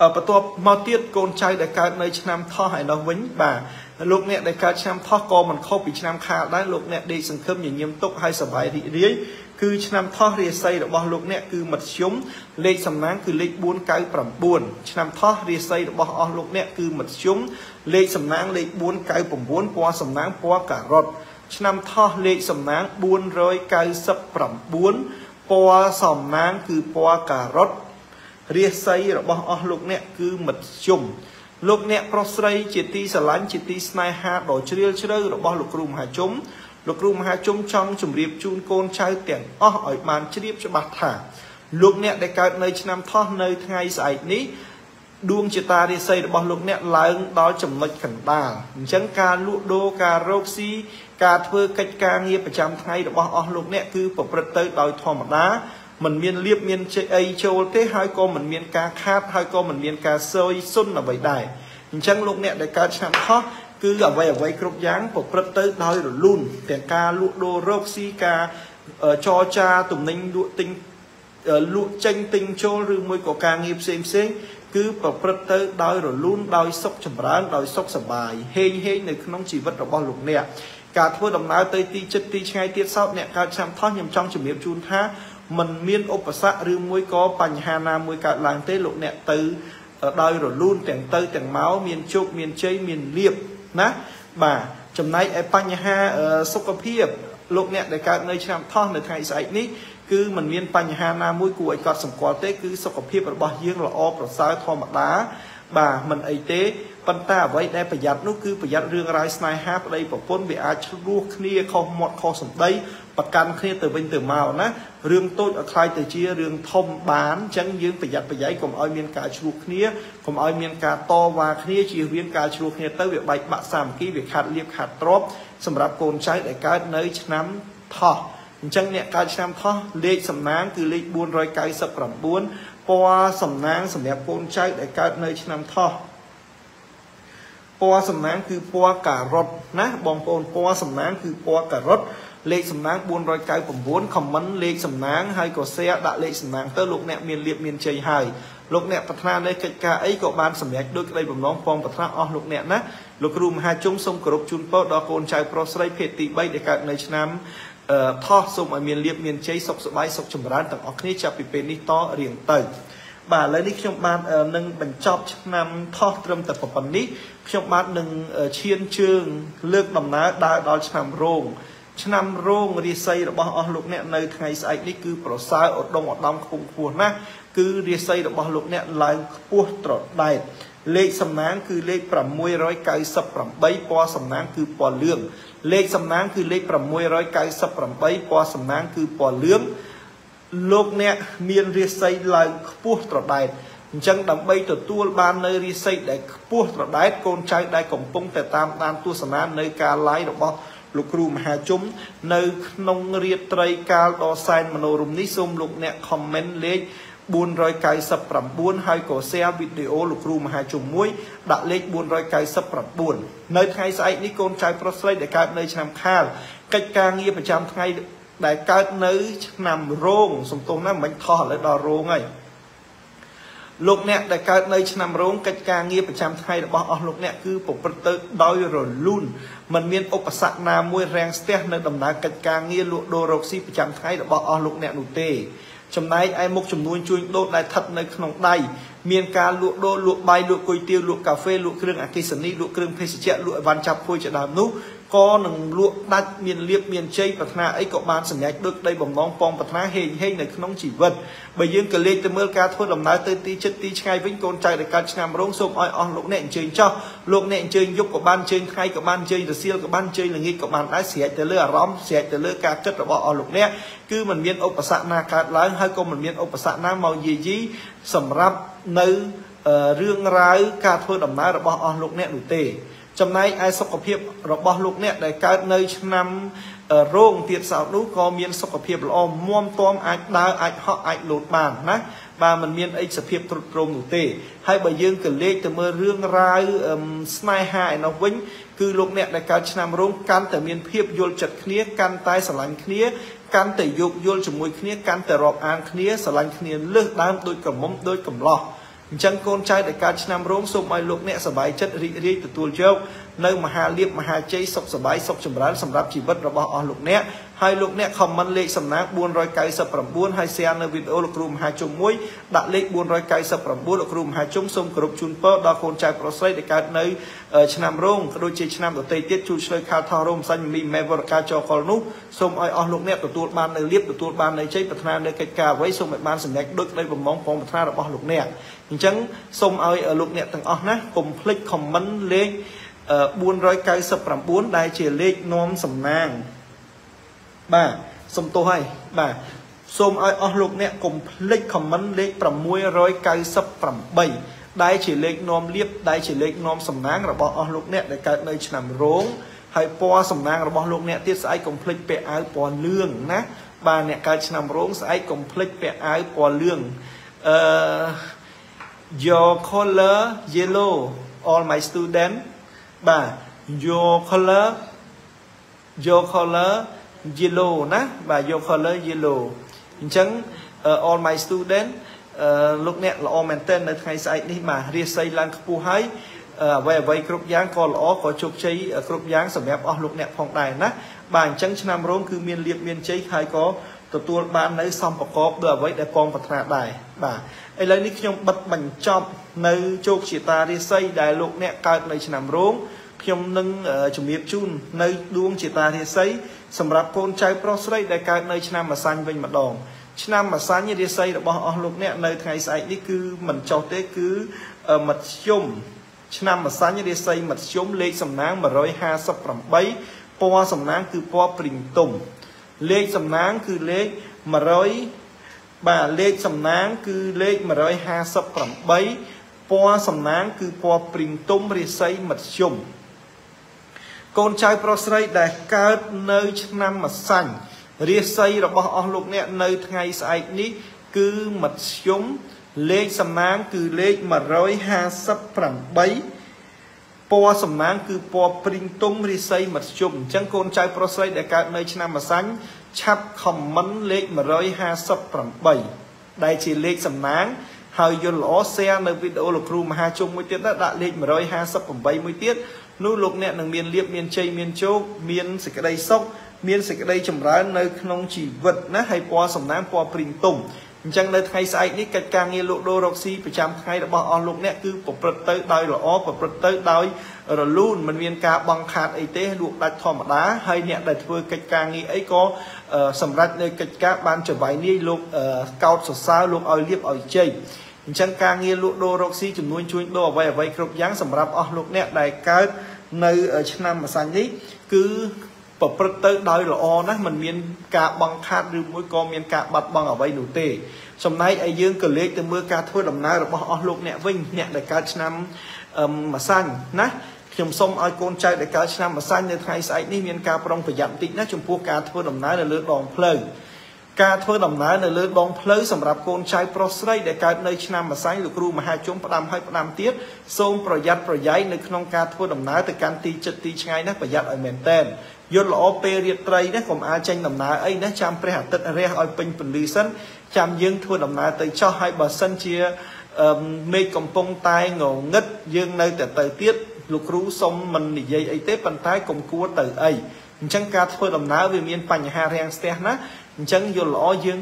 បន្ទាប់មកទៀតកូនចៅដែលកើតនៅឆ្នាំថោះឯនោះវិញបាទលោកអ្នកដែលកើតឆ្នាំថោះក៏មិនខុសពីឆ្នាំខាលដែរលោកអ្នកដេកសង្ឃឹមញញឹមទុកឲ្យសប្បាយរីករាយគឺឆ្នាំថោះរាសីរបស់លោកអ្នកគឺមធ្យមលេខសំណាងគឺលេខ499ឆ្នាំថោះរាសីរបស់អស់លោកអ្នកគឺមធ្យមលេខសំណាងលេខ499ពណ៌សំណាងពណ៌ការ៉ុតឆ្នាំថោះលេខសំណាង499ពណ៌សំណាងគឺពណ៌ការ៉ុត រាសីរបស់អស់លោកអ្នកគឺមធ្យមលោកអ្នកប្រុសស្រីជាទីស្រឡាញ់ជាទីស្នេហាដ៏ជ្រាលជ្រៅរបស់លោកគ្រូមហាជុំលោកគ្រូមហាជុំចង់ជម្រាបជូនកូនចៅទាំងអស់ឲ្យបានជ្រាបច្បាស់ថាលោកអ្នកដែលកើតនៅឆ្នាំថោះនៅថ្ងៃស្អែកនេះដួងជតារាសីរបស់លោកអ្នកឡើងដល់ចំណុចកណ្ដាលអញ្ចឹងការលក់ដូរការរកស៊ីការធ្វើកិច្ចការងារប្រចាំថ្ងៃរបស់អស់លោកអ្នកគឺប្រព្រឹត្តទៅដោយធម្មតា មិនមានលៀបមានចេអីចូលទេហើយក៏មិនមានការខាតហើយក៏មិនមានការសយសុនអ្វីដែរអញ្ចឹងលោកអ្នកដែលកើតឆ្នាំខុសគឺអ្វីអ្វីគ្រប់យ៉ាងប្រព្រឹត្តទៅដោយរលូនទាំងការលក់ដូររកស៊ីការចរចាទំនិញលក់ទិញលក់ចេញទិញចូលឬមួយក៏ការងារផ្សេងផ្សេងគឺប្រព្រឹត្តទៅដោយរលូនដោយសុខចម្រើនដោយសុខសប្បាយហេងហេងនៅក្នុងជីវិតរបស់លោកអ្នកការធ្វើដំណើរទៅទីចិត្តទីឆ្ងាយទៀតសោតអ្នកកើតឆ្នាំថោះខ្ញុំចង់ជម្រាបជូនថា มันមានឧបសគ្គឬមួយក៏បញ្ហាណាមួយកើតឡើងទេលោកអ្នកទៅដោយរលូនទាំងទៅទាំងមកមានជោគមានជ័យមានលៀបណាបាទចំណែកឯបញ្ហាសុខភាពលោកអ្នកដែលកើតនៅឆ្នាំថោះនៅថ្ងៃស្អែកនេះគឺมันមានបញ្ហាណាមួយគួរឲ្យកត់សម្គាល់ទេគឺសុខភាពរបស់យើងល្អប្រសើរធម្មតាបាទมันអីទេ ប៉ុន្តែអ្វីដែលប្រយ័ត្ននោះគឺប្រយ័ត្នរឿងរ៉ាវស្នេហាប្តីប្រពន្ធវាអាចឆ្លោះគ្នាខុសមាត់ខុសសម្ដីប្រកាន់គ្នាទៅវិញទៅមកណារឿងតូចឲ្យខ្លាយទៅជារឿងធំបានអញ្ចឹងយើងប្រយ័ត្នប្រយែងកុំឲ្យមានការឆ្លោះគ្នាកុំឲ្យមានការតវ៉ាគ្នាជៀសវាងការឆ្លោះគ្នាទៅវាបែកបាក់សាមគ្គីវាខាត់លៀបខាត់ទ្របសម្រាប់កូនចៅដែលកើតនៅឆ្នាំថោះអញ្ចឹងអ្នកកើតឆ្នាំថោះលេខសំណាងគឺលេខ499ពណ៌សំណាងសម្រាប់កូនចៅដែលកើតនៅឆ្នាំថោះ ពណ៌សំណាងគឺពណ៌ការ៉ុតណាបងប្អូនពណ៌សំណាងគឺពណ៌ការ៉ុតលេខសំណាង499 comment លេខសំណាងហើយក៏ share ដាក់លេខសំណាងទៅលោកអ្នកមានលៀបមានជ័យហើយលោកអ្នកប្រាថ្នានៅកិច្ចការអីក៏បានសម្រេចដោយក្តីបំណងផងប្រាថ្នាអស់លោកអ្នកណាលោកគ្រូមហាជុំសូមគោរពជូនពរដល់កូនចៅប្រុសស្រីភេទទី3ដែលកើតនៅឆ្នាំថោះសូមឲ្យមានលៀបមានជ័យសុខសប្បាយសុខចម្រើនទាំងអស់គ្នាចាប់ពីពេលនេះតរៀងទៅ បាទឥឡូវនេះខ្ញុំបាននឹងបញ្ចប់ឆ្នាំថោះត្រឹមតែប៉ុណ្ណេះខ្ញុំបាននឹងឈានជើង លើកដំណើរដើរដល់ឆ្នាំរោងឆ្នាំរោងរាសីរបស់អស់លោកអ្នកនៅថ្ងៃស្អែកនេះគឺប្រសើរឧត្តមឧត្តមខ្ពង់ខ្ពស់ណាស់គឺរាសីរបស់លោកអ្នកឡើងខ្ពស់ត្រដែតលេខសំណាងគឺលេខ698ពណ៌សំណាងគឺពណ៌លឿងលេខសំណាងគឺលេខ698ពណ៌សំណាងគឺពណ៌លឿង លោកអ្នកមានរាសីឡើងខ្ពស់ត្រដែតអញ្ចឹងដើម្បីទទួលបាននៅរាសីដែលខ្ពស់ត្រដែតកូនចៅដែលកំពុងតែតាមដានទស្សនានៅការ live របស់លោកគ្រូមហាជុំនៅក្នុងរាត្រីកាលដ៏សែនមនោរម្យនេះសូមលោកអ្នក comment លេខ499ហើយក៏ share វីដេអូលោកគ្រូមហាជុំមួយដាក់លេខ499នៅថ្ងៃស្អែកនេះកូនចៅប្រុសស្រីដែលកើតនៅឆ្នាំខាលកិច្ចការងារប្រចាំថ្ងៃ ដែលកើតនៅឆ្នាំរោងសំទោសណាមិនថោះឥឡូវដល់រោងហើយលោកអ្នកដែលកើតនៅឆ្នាំរោងកិច្ចការងារប្រចាំថ្ងៃរបស់អស់លោកអ្នកគឺប្រព្រឹត្តទៅដោយរលូនมันមានឧបសគ្គណាមួយរាំងស្ទះនៅដំណើរកិច្ចការងារលក់ដូររកស៊ីប្រចាំថ្ងៃរបស់អស់លោកអ្នកនោះទេចំណែកឯមុខចំនួនជួញដូរដែលស្ថិតនៅក្នុងដៃមានការលក់ដូរលក់បាយលក់គុយទាវលក់កាហ្វេលក់គ្រឿងអគ្គិសនីលក់គ្រឿងភេសជ្ជៈលក់អីវ៉ាន់ចាប់ភួយជាដើមនោះ ក៏នឹងលក់ដាច់មានលៀបមានជ័យប្រាថ្នាអីក៏បានសម្រេចដូចក្តីបំណងពងប្រាថ្នាហេងហេងនៅក្នុងជីវិតបើយើងក៏លេខទៅមើលការធ្វើដំណើរទៅទីចិត្តទីឆ្ងាយវិញកូនចៅដែលកើតឆ្នាំរោងសូមឲ្យអស់លោកអ្នកអញ្ជើញចោះលោកអ្នកអញ្ជើញយប់ក៏បានអញ្ជើញថ្ងៃក៏បានអញ្ជើញរសៀលក៏បានអញ្ជើញល្ងាចក៏បានដែរស្រេចទៅលើអារម្មណ៍ស្រេចទៅលើការគិតរបស់អស់លោកអ្នកគឺมันមានឧបសគ្គណាកើតឡើងហើយក៏มันមានឧបសគ្គណាមកយាយីសម្រាប់នៅរឿងរ៉ាវការធ្វើដំណើររបស់អស់លោកអ្នកនោះទេ ចំណែកឯសុខភាពរបស់លោកអ្នកដែលកើតនៅឆ្នាំរោងទៀតសោតនោះក៏មានសុខភាពល្អមាំទាំអាចដើរអាចហក់អាចលោតបានណាបាទมันមានអីសភាពទ្រុឌទ្រោមនោះទេហើយបើយើងក៏លេខទៅមើលរឿងរ៉ាវស្នេហាឯនោះវិញគឺលោកអ្នកដែលកើតឆ្នាំរោងកាន់តែមានភាពយល់ចិត្តគ្នាកាន់តែស្រឡាញ់គ្នាកាន់តែយោគយល់ជាមួយគ្នាកាន់តែរាប់អានគ្នាស្រឡាញ់គ្នាលើសដើមដូចក្រមុំដូចកំឡោះ អញ្ចឹងកូនចៅដែលកើតឆ្នាំរោងសូមឲ្យលោកអ្នកសប្បាយចិត្តរីករាយទទួលយកនៅមហាលៀបមហាជ័យសុខសប្បាយសុខចម្រើនសម្រាប់ជីវិតរបស់អស់លោកអ្នក ហើយលោកអ្នកខមមិនលេខសំណាង499ហើយ share នៅវីដេអូលោកគ្រូមហាជុំមួយដាក់លេខ499លោកគ្រូមហាជុំសូមគោរពជូនពរដល់កូនចៅប្រុសស្រីដែលកើតនៅឆ្នាំរោងក៏ដូចជាឆ្នាំដទៃទៀតជួយឆ្លើយខាលថោរោមសាញ់មីមេវរកាចកលនោះសូមឲ្យអស់លោកអ្នកទទួលបាននៅលៀបទទួលបាននៅជ័យប្រាថ្នានៅកិច្ចការអ្វីសូមឲ្យបានសម្រេចដូចនៃបំណងផងប្រាថ្នារបស់លោកអ្នកអញ្ចឹងសូមឲ្យលោកអ្នកទាំងអស់ណាកុំភ្លេច comment លេខ499ដែលជាលេខនាំសំណាង បាទសុំទោសហើយបាទសូមឲ្យអស់លោកអ្នកកុំភ្លេច comment លេខ698ដែលជាលេខនាំលៀបដែលជាលេខនាំសំណាងរបស់អស់លោកអ្នកដែលកើតនៅឆ្នាំរោងហើយពណ៌សំណាងរបស់លោកអ្នកទៀតស្អែកកុំភ្លេចពាក់អាវពណ៌លឿងណាបាទអ្នកកើតឆ្នាំរោងស្អែកកុំភ្លេចពាក់អាវពណ៌លឿងអឺ your color yellow all my student បាទ your color your color yellow ណាបាទ your color yellow អញ្ចឹង all my student លោកអ្នកល្អមែនទែននៅថ្ងៃស្អែកនេះបាទរាសីឡើងខ្ពស់ហើយអ្វីអ្វីគ្រប់យ៉ាងក៏ល្អក៏ជោគជ័យគ្រប់យ៉ាងសម្រាប់អស់លោកអ្នកផងដែរណាបាទអញ្ចឹងឆ្នាំរោងគឺមានលៀបមានជ័យហើយក៏ទទួលបាននៅសម្ប្រកបដោយអ្វីដែលបងប្រាថ្នាដែរបាទឥឡូវនេះខ្ញុំបិទបញ្ចប់នៅជោគជាតារាសីដែលលោកអ្នកកើតនៅឆ្នាំរោងខ្ញុំនឹងជំរាបជូននៅដួងជាតារាសី សម្រាប់កូនចៅប្រុសស្រីដែលកើតនៅឆ្នាំម្សាញ់វិញម្ដងឆ្នាំម្សាញ់រាសីរបស់អស់លោកអ្នកនៅថ្ងៃស្អែកនេះគឺមិនចុះទេគឺមធ្យមឆ្នាំម្សាញ់រាសីមធ្យមលេខសំណាង158ពណ៌សំណាងគឺពណ៌ព្រីងទុំលេខសំណាងគឺលេខ100បាទលេខសំណាងគឺលេខ158ពណ៌សំណាងគឺពណ៌ព្រីងទុំរាសីមធ្យម កូនចៅប្រុសស្រីដែលកើតនៅឆ្នាំម្សាញ់រាសីរបស់អស់លោកអ្នកនៅថ្ងៃស្អែកនេះ គឺមធ្យមលេខសំណាងគឺលេខ158ពណ៌សំណាងគឺពណ៌ព្រីងទុំរិស័យមធ្យមអញ្ចឹងកូនចៅប្រុសស្រីដែលកើតនៅឆ្នាំម្សាញ់ឆាប់ខមមិនលេខ158ដែលជាលេខសំណាងហើយយល់ល្អ share នៅវីដេអូលោកគ្រូមហាជុំមួយទៀតដាក់លេខ158មួយទៀត នោះលោកអ្នកនឹងមានលៀបមានជ័យមានជោគមានសេចក្តីសុខមានសេចក្តីចម្រើននៅក្នុងជីវិតណាហើយពណ៌សំណាងពណ៌ព្រីងទុំអញ្ចឹងនៅថ្ងៃស្អែកនេះកិច្ចការងារលក់ដូររកស៊ីប្រចាំថ្ងៃរបស់អស់លោកអ្នកគឺប្រព្រឹត្តទៅដោយល្អប្រព្រឹត្តទៅដោយរលូនមិនមានការបង់ខាតអីទេលក់ដាច់ធម្មតាហើយអ្នកដែលធ្វើកិច្ចការងារអីក៏សម្រាប់នៅកិច្ចការបានចវាយនេះលោកកោតសរសើរលោកឲ្យលៀបឲ្យជ័យ អញ្ចឹងការងារលក់ដូររកស៊ីចំនួនជួញដូរអ្វីអ្វីគ្រប់យ៉ាងសម្រាប់អស់លោកអ្នកដែលកើតនៅឆ្នាំម្សាញ់នេះគឺប្រព្រឹត្តទៅដោយល្អណាស់มันមានការបង់ខាតឬមួយក៏មានការបាត់បង់អ្វីនោះទេចំណែកឯយើងក៏លេខទៅមើលការធ្វើដំណើររបស់អស់លោកអ្នកវិញអ្នកដែលកើតឆ្នាំម្សាញ់ណាខ្ញុំសូមឲ្យកូនចៅដែលកើតឆ្នាំម្សាញ់នៅថ្ងៃស្អែកនេះមានការប្រុងប្រយ័ត្នបន្តិចណាចំពោះការធ្វើដំណើរនៅលើដងផ្លូវ ការធ្វើដំណើរនៅលើដងផ្លូវសម្រាប់កូនចៅប្រុសស្រីដែលកើតនៅឆ្នាំម្សាញ់លោកគ្រូមហាជុំផ្ដាំឲ្យផ្ដាំទៀតសូមប្រយ័ត្នប្រយែងនៅក្នុងការធ្វើដំណើរទៅកាន់ទីចិត្តទីឆ្ងាយណាប្រយ័ត្នឲ្យមែនតែនយល់ល្អពេលរាត្រីណាកុំអាចចេញដំណើរអីណាចាំព្រះអាទិត្យរះឲ្យពេញពន្លឺសិនចាំយើងធ្វើដំណើរទៅចោះឲ្យបើសិនជាមេឃកំពុងតែងងឹតយើងនៅតែទៅទៀតលោកគ្រូសុំមិននិយាយអីទេប៉ុន្តែកុំគួរទៅអីអញ្ចឹងការធ្វើដំណើរវាមានបញ្ហារាំងស្ទះណា អញ្ចឹងយល់ល្អយើង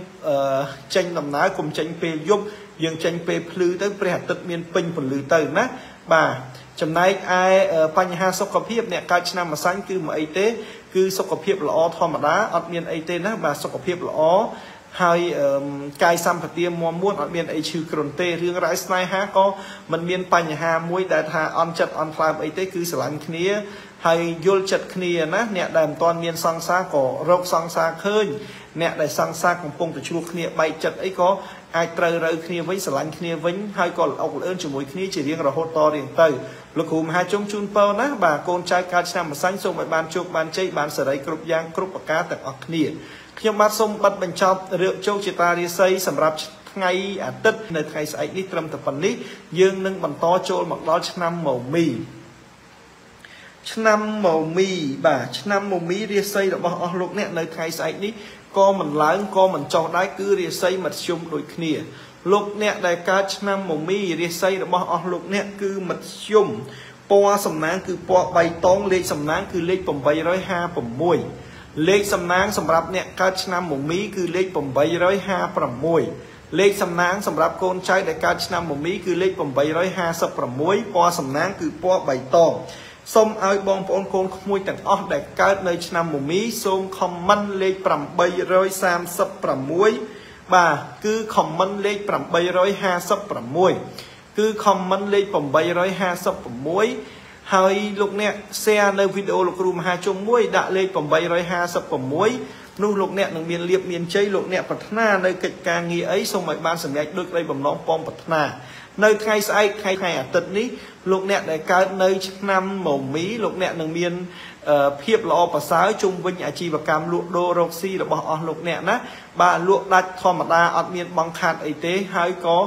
ចេញដំណើរកុំចេញពេលយប់យើងចេញពេលភ្លឺទៅព្រះអាទិត្យមានពេញពន្លឺទៅណាបាទចំណែកឯបញ្ហាសុខភាពអ្នកកើតឆ្នាំម្សាញ់គឺមិនអីទេ គឺសុខភាពល្អធម្មតាអត់មានអីទេណាបាទសុខភាពល្អហើយកាយសម្បទាមមមួនអត់មានអីឈឺគ្រុនទេរឿងរ៉ាវស្នេហាក៏មិនមានបញ្ហាមួយដែលថាអន់ចិត្តអន់ថ្លើមអីទេគឺស្រឡាញ់គ្នា ហហើយយល់ចិត្តគ្នាណាអ្នកដែលមិនទាន់មានសង្សារក៏រកសង្សារឃើញអ្នកដែលសង្សារកំពុងតែឆ្លោះគ្នាបែកចិត្តអីក៏អាចត្រូវរើគ្នាវិញស្រឡាញ់គ្នាវិញហើយក៏ល្អក់ល្អឿនជាមួយគ្នាជារៀងរហូតតរៀងទៅលោកគ្រូមហាជុំជូនពរណាបាទកូនចៅកើតឆ្នាំម្សាញ់សូមឲ្យបានជោគបានជ័យបានសេរីគ្រប់យ៉ាងគ្រប់ប្រការទាំងអស់គ្នាខ្ញុំបាទសូមបិទបញ្ចប់រឿងជោគជាតារាសីសម្រាប់ថ្ងៃអាទិត្យនៅថ្ងៃស្អែកនេះត្រឹមតែប៉ុណ្នេះយើងនឹងបន្តចូលមកដល់ឆ្នាំមមី ឆ្នាំមមីបាទឆ្នាំមមីរាសីរបស់អស់លោកអ្នកនៅថ្ងៃស្អែកនេះក៏មិនឡើងក៏មិនចុះដែរគឺរាសីមធ្យមដូចគ្នាលោកអ្នកដែលកើតឆ្នាំមមីរាសីរបស់អស់លោកអ្នកគឺមធ្យមពណ៌សំណាងគឺពណ៌បៃតងលេខសំណាងគឺលេខ856លេខសំណាងសម្រាប់អ្នកកើតឆ្នាំមមីគឺលេខ856លេខសំណាងសម្រាប់កូនចៅដែលកើតឆ្នាំមមីគឺលេខ856ពណ៌សំណាងគឺពណ៌បៃតង សូមឲ្យបងប្អូនកូនក្មួយទាំងអស់ដែលកើតនៅឆ្នាំមមីសូមខមមិនលេខ836បាទគឺ comment លេខ856គឺ comment លេខ856ហើយលោកអ្នក share នៅវីដេអូលោកគ្រូមហាជុំមួយ ដាក់លេខ856នោះលោកអ្នកនឹងមានលៀបមានជ័យលោកអ្នកប្រាថ្នានៅកិច្ចការងារអីសូមឲ្យបានសម្រេចដូចក្តីបំណងប៉ងប្រាថ្នា នៅថ្ងៃស្អែកថ្ងៃថ្ងៃអាទិត្យនេះលោកអ្នកដែលកើតនៅឆ្នាំមមីលោកអ្នកនឹងមានភាពល្អប្រសើរជុំវិញអាជីវកម្មលក់ដូររកស៊ីរបស់អស់លោកអ្នកណាបាទលក់ដាច់ធម្មតាអត់មានបង្ខាត់អីទេហើយក៏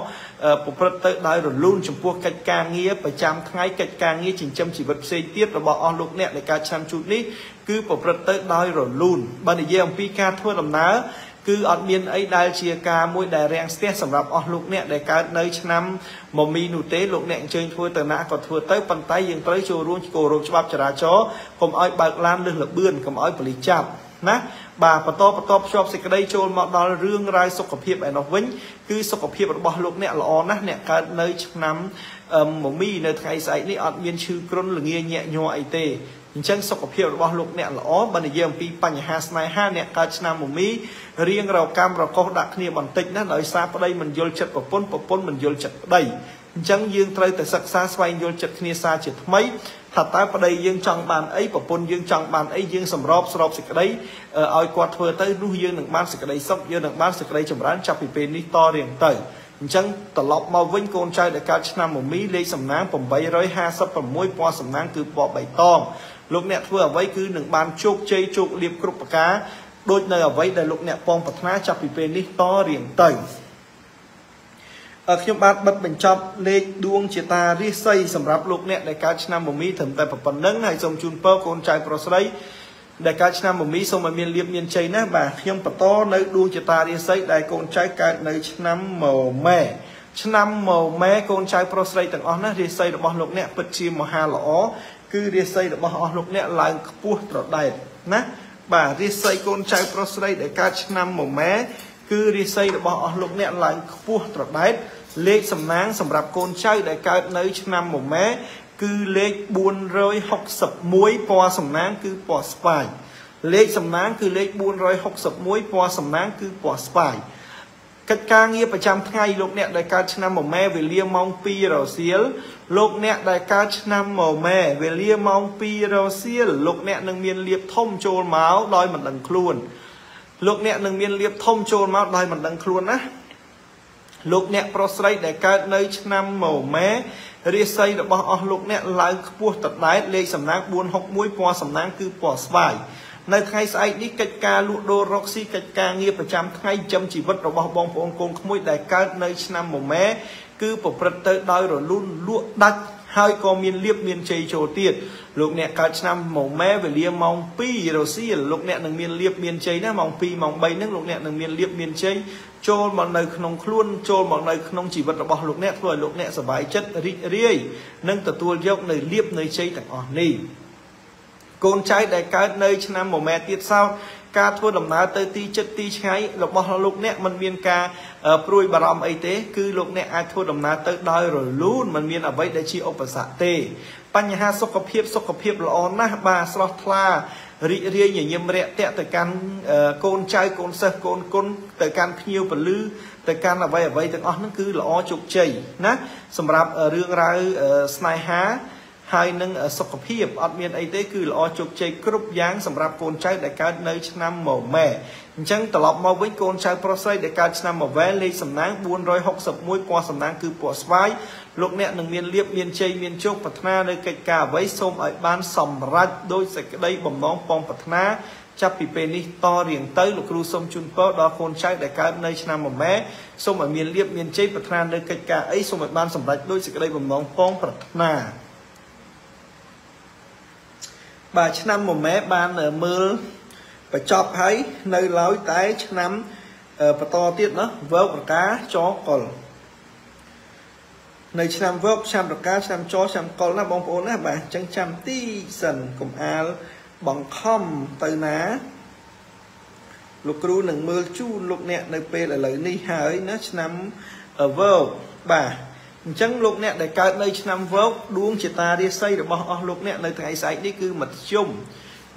ប្រព្រឹត្តទៅដោយរលូនចំពោះកិច្ចការងារប្រចាំថ្ងៃកិច្ចការងារចិញ្ចឹមជីវិតផ្សេងទៀតរបស់អស់លោកអ្នកដែលកើតឆ្នាំជូតនេះគឺប្រព្រឹត្តទៅដោយរលូនបើនិយាយអំពីការធ្វើដំណើរ គឺអត់មានអីដែលជាការមួយដែលរាំងស្ទះសម្រាប់អស់លោកអ្នកដែលកើតនៅឆ្នាំមមីនោះទេលោកអ្នកអញ្ជើញធ្វើទៅណាក៏ធ្វើទៅប៉ុន្តែយើងត្រូវចូលរួមគោរពច្បាប់ចរាចរណ៍កុំឲ្យបើកឡានលើសល្បឿនកុំឲ្យប៉ូលីសចាប់ណាបាទបន្តបន្តភ្ជាប់សេចក្តីចូលមកដល់រឿងរ៉ាវសុខភាពឯនោះវិញគឺសុខភាពរបស់លោកអ្នកល្អណាស់អ្នកកើតនៅឆ្នាំ មមីនៅថ្ងៃស្អែកនេះអត់មានឈឺគ្រុនល្ងាញាក់ញ័រអីទេអញ្ចឹងសុខភាពរបស់លោកអ្នកល្អបើនិយាយអំពីបញ្ហាស្នេហាអ្នកកើតឆ្នាំមមីរៀងរកម្មរកុសដាក់គ្នាបន្តិចណាដោយសារប្តីមិនយល់ចិត្តប្រពន្ធប្រពន្ធមិនយល់ចិត្តប្តីអញ្ចឹងយើងត្រូវតែសិក្សាស្វែងយល់ចិត្តគ្នាសារជាថ្មីថាតើប្តីយើងចង់បានអីប្រពន្ធយើងចង់បានអីយើងសម្របស្របសេចក្តីឲ្យគាត់ធ្វើទៅនោះយើងនឹងបានសេចក្តីសុខយើងនឹងបានសេចក្តីចម្រើនចាប់ពីពេលនេះតរៀងទៅ អញ្ចឹងត្រឡប់មកវិញកូនចៅដែលកើតឆ្នាំមមីលេខសំណាង856ពណ៌សំណាងគឺពណ៌បៃតងលោកអ្នកធ្វើអ្វីគឺនឹងបានជោគជ័យជោគលាភគ្រប់ប្រការដូចនៅអ្វីដែលលោកអ្នកពងប្រាថ្នាចាប់ពីពេលនេះតរៀងទៅខ្ញុំបាទបិទបញ្ចប់លេខដួងជាតារិស័យសម្រាប់លោកអ្នកដែលកើតឆ្នាំមមីត្រឹមតែប៉ុណ្្នឹងហើយសូមជូនពរកូនចៅប្រុសស្រី ដែលកើតឆ្នាំមមីសូមឲ្យមានលៀបមានជ័យណាបាទខ្ញុំបន្តនៅដួងជាតារិស័យដែលកូនចៅកើតនៅឆ្នាំមម៉ែឆ្នាំមម៉ែកូនចៅប្រុសស្រីទាំងអស់ណារិស័យរបស់លោកអ្នកពិតជាមហាល្អគឺរាសីរបស់អស់លោកអ្នកឡើងខ្ពស់ត្រដែតណាបាទរាសីកូនចៅប្រុសស្រីដែលកើតឆ្នាំមម៉ែគឺរាសីរបស់អស់លោកអ្នកឡើងខ្ពស់ត្រដែតលេខសំណាងសម្រាប់កូនចៅដែលកើតនៅឆ្នាំមម៉ែ គឺលេខ461ពណ៌សំណាងគឺពណ៌ស្វាយលេខសំណាងគឺលេខ461ពណ៌សំណាងគឺពណ៌ស្វាយកិច្ចការងារប្រចាំថ្ងៃលោកអ្នកដែលកើតឆ្នាំមម៉ែវេលាម៉ោង2រសៀលលោកអ្នកដែលកើតឆ្នាំមម៉ែវេលាម៉ោង2រសៀលលោកអ្នកនឹងមានលៀបធំចូលមកដោយមិនដឹងខ្លួនលោកអ្នកនឹងមានលៀបធំចូលមកដោយមិនដឹងខ្លួនណាលោកអ្នកប្រុសស្រីដែលកើតនៅឆ្នាំមម៉ែ រាសីរបស់អស់លោកអ្នកឡើងខ្ពស់តដែតលេខសំណាង461ពណ៌សំណាងគឺពណ៌ស្វាយនៅថ្ងៃស្អែកនេះកិច្ចការលក់ដូររកស៊ីកិច្ចការងារប្រចាំថ្ងៃចំជីវិតរបស់បងប្អូនកូនក្មួយដែលកើតនៅឆ្នាំមម៉ែគឺប្រព្រឹត្តទៅដោយរលូនលក់ដាច់ហើយក៏មានលៀបមានជ័យចូលទៀត លោកអ្នកកើតឆ្នាំមម៉ែវេលាម៉ោង2រសៀលលោកអ្នកនឹងមានលៀបមានជ័យណាម៉ោង2ម៉ោង3ហ្នឹងលោកអ្នកនឹងមានលៀបមានជ័យចូលមកនៅក្នុងខ្លួនចូលមកនៅក្នុងជីវិតរបស់លោកអ្នកធ្វើឲ្យលោកអ្នកសប្បាយចិត្តរីករាយនិងទទួលយកនៅលៀបនៅជ័យទាំងអស់នេះកូនចៅដែលកើតនៅឆ្នាំមួយម៉ែទៀតសោត ការធ្វើដំណើរទៅទីចិត្តទីឆ្ងាយរបស់លោកអ្នកมันមានការព្រួយបារម្ភអីទេគឺលោកអ្នកអាចធ្វើដំណើរទៅដោយរលូនมันមានអ្វីដែលជាឧបសគ្គទេបញ្ហាសុខភាពសុខភាពល្អណាស់បាទស្រស់ថ្លារីករាយញញឹមរាក់ទាក់ទៅកាន់កូនចៅកូនសិស្សកូនគុណទៅកាន់ភ្ញៀវពលឺទៅកាន់អ្វីអ្វីទាំងអស់ហ្នឹងគឺល្អជោគជ័យណាសម្រាប់រឿងរ៉ាវស្នេហា ហើយនឹងសុខភាពអត់មានអីទេគឺល្អជោគជ័យគ្រប់យ៉ាងសម្រាប់កូនចៅដែលកើតនៅឆ្នាំមមែអញ្ចឹងត្រឡប់មកវិញកូនចៅប្រុសស្រីដែលកើតឆ្នាំមវែលេខសំណាង461ពណ៌សំណាងគឺពណ៌ស្វាយលោកអ្នកនឹងមានលៀបមានជ័យមានជោគប្រាថ្នានៅកិច្ចការអ្វីសូមឲ្យបានសម្រេចដោយសេចក្តីបំណងពងប្រាថ្នាចាប់ពីពេលនេះតរៀងទៅលោកគ្រូសូមជូនពរដល់កូនចៅដែលកើតនៅឆ្នាំមមែសូមឲ្យមានលៀបមានជ័យប្រាថ្នានៅកិច្ចការអីសូមឲ្យបានសម្រេចដោយសេចក្តីបំណងពងប្រាថ្នា បាទឆ្នាំមមែបានមើលបញ្ចប់ហើយនៅឡើយតែឆ្នាំបន្តទៀតណាវើកប្រកាចកុលនៅឆ្នាំវើកឆ្នាំប្រកាឆ្នាំចឆ្នាំកុលណាបងប្អូនណាបាទអញ្ចឹងចាំទីសិនកុំអាលបង្ខំទៅណាលោកគ្រូនឹងមើលជូនលោកអ្នកនៅពេលឥឡូវនេះហើយណាឆ្នាំវើកបាទ អញ្ចឹងលោកអ្នកដែលកើតនៅឆ្នាំវោកដួងជាតារាសីរបស់អស់លោកអ្នកនៅថ្ងៃស្អែកនេះគឺមធ្យម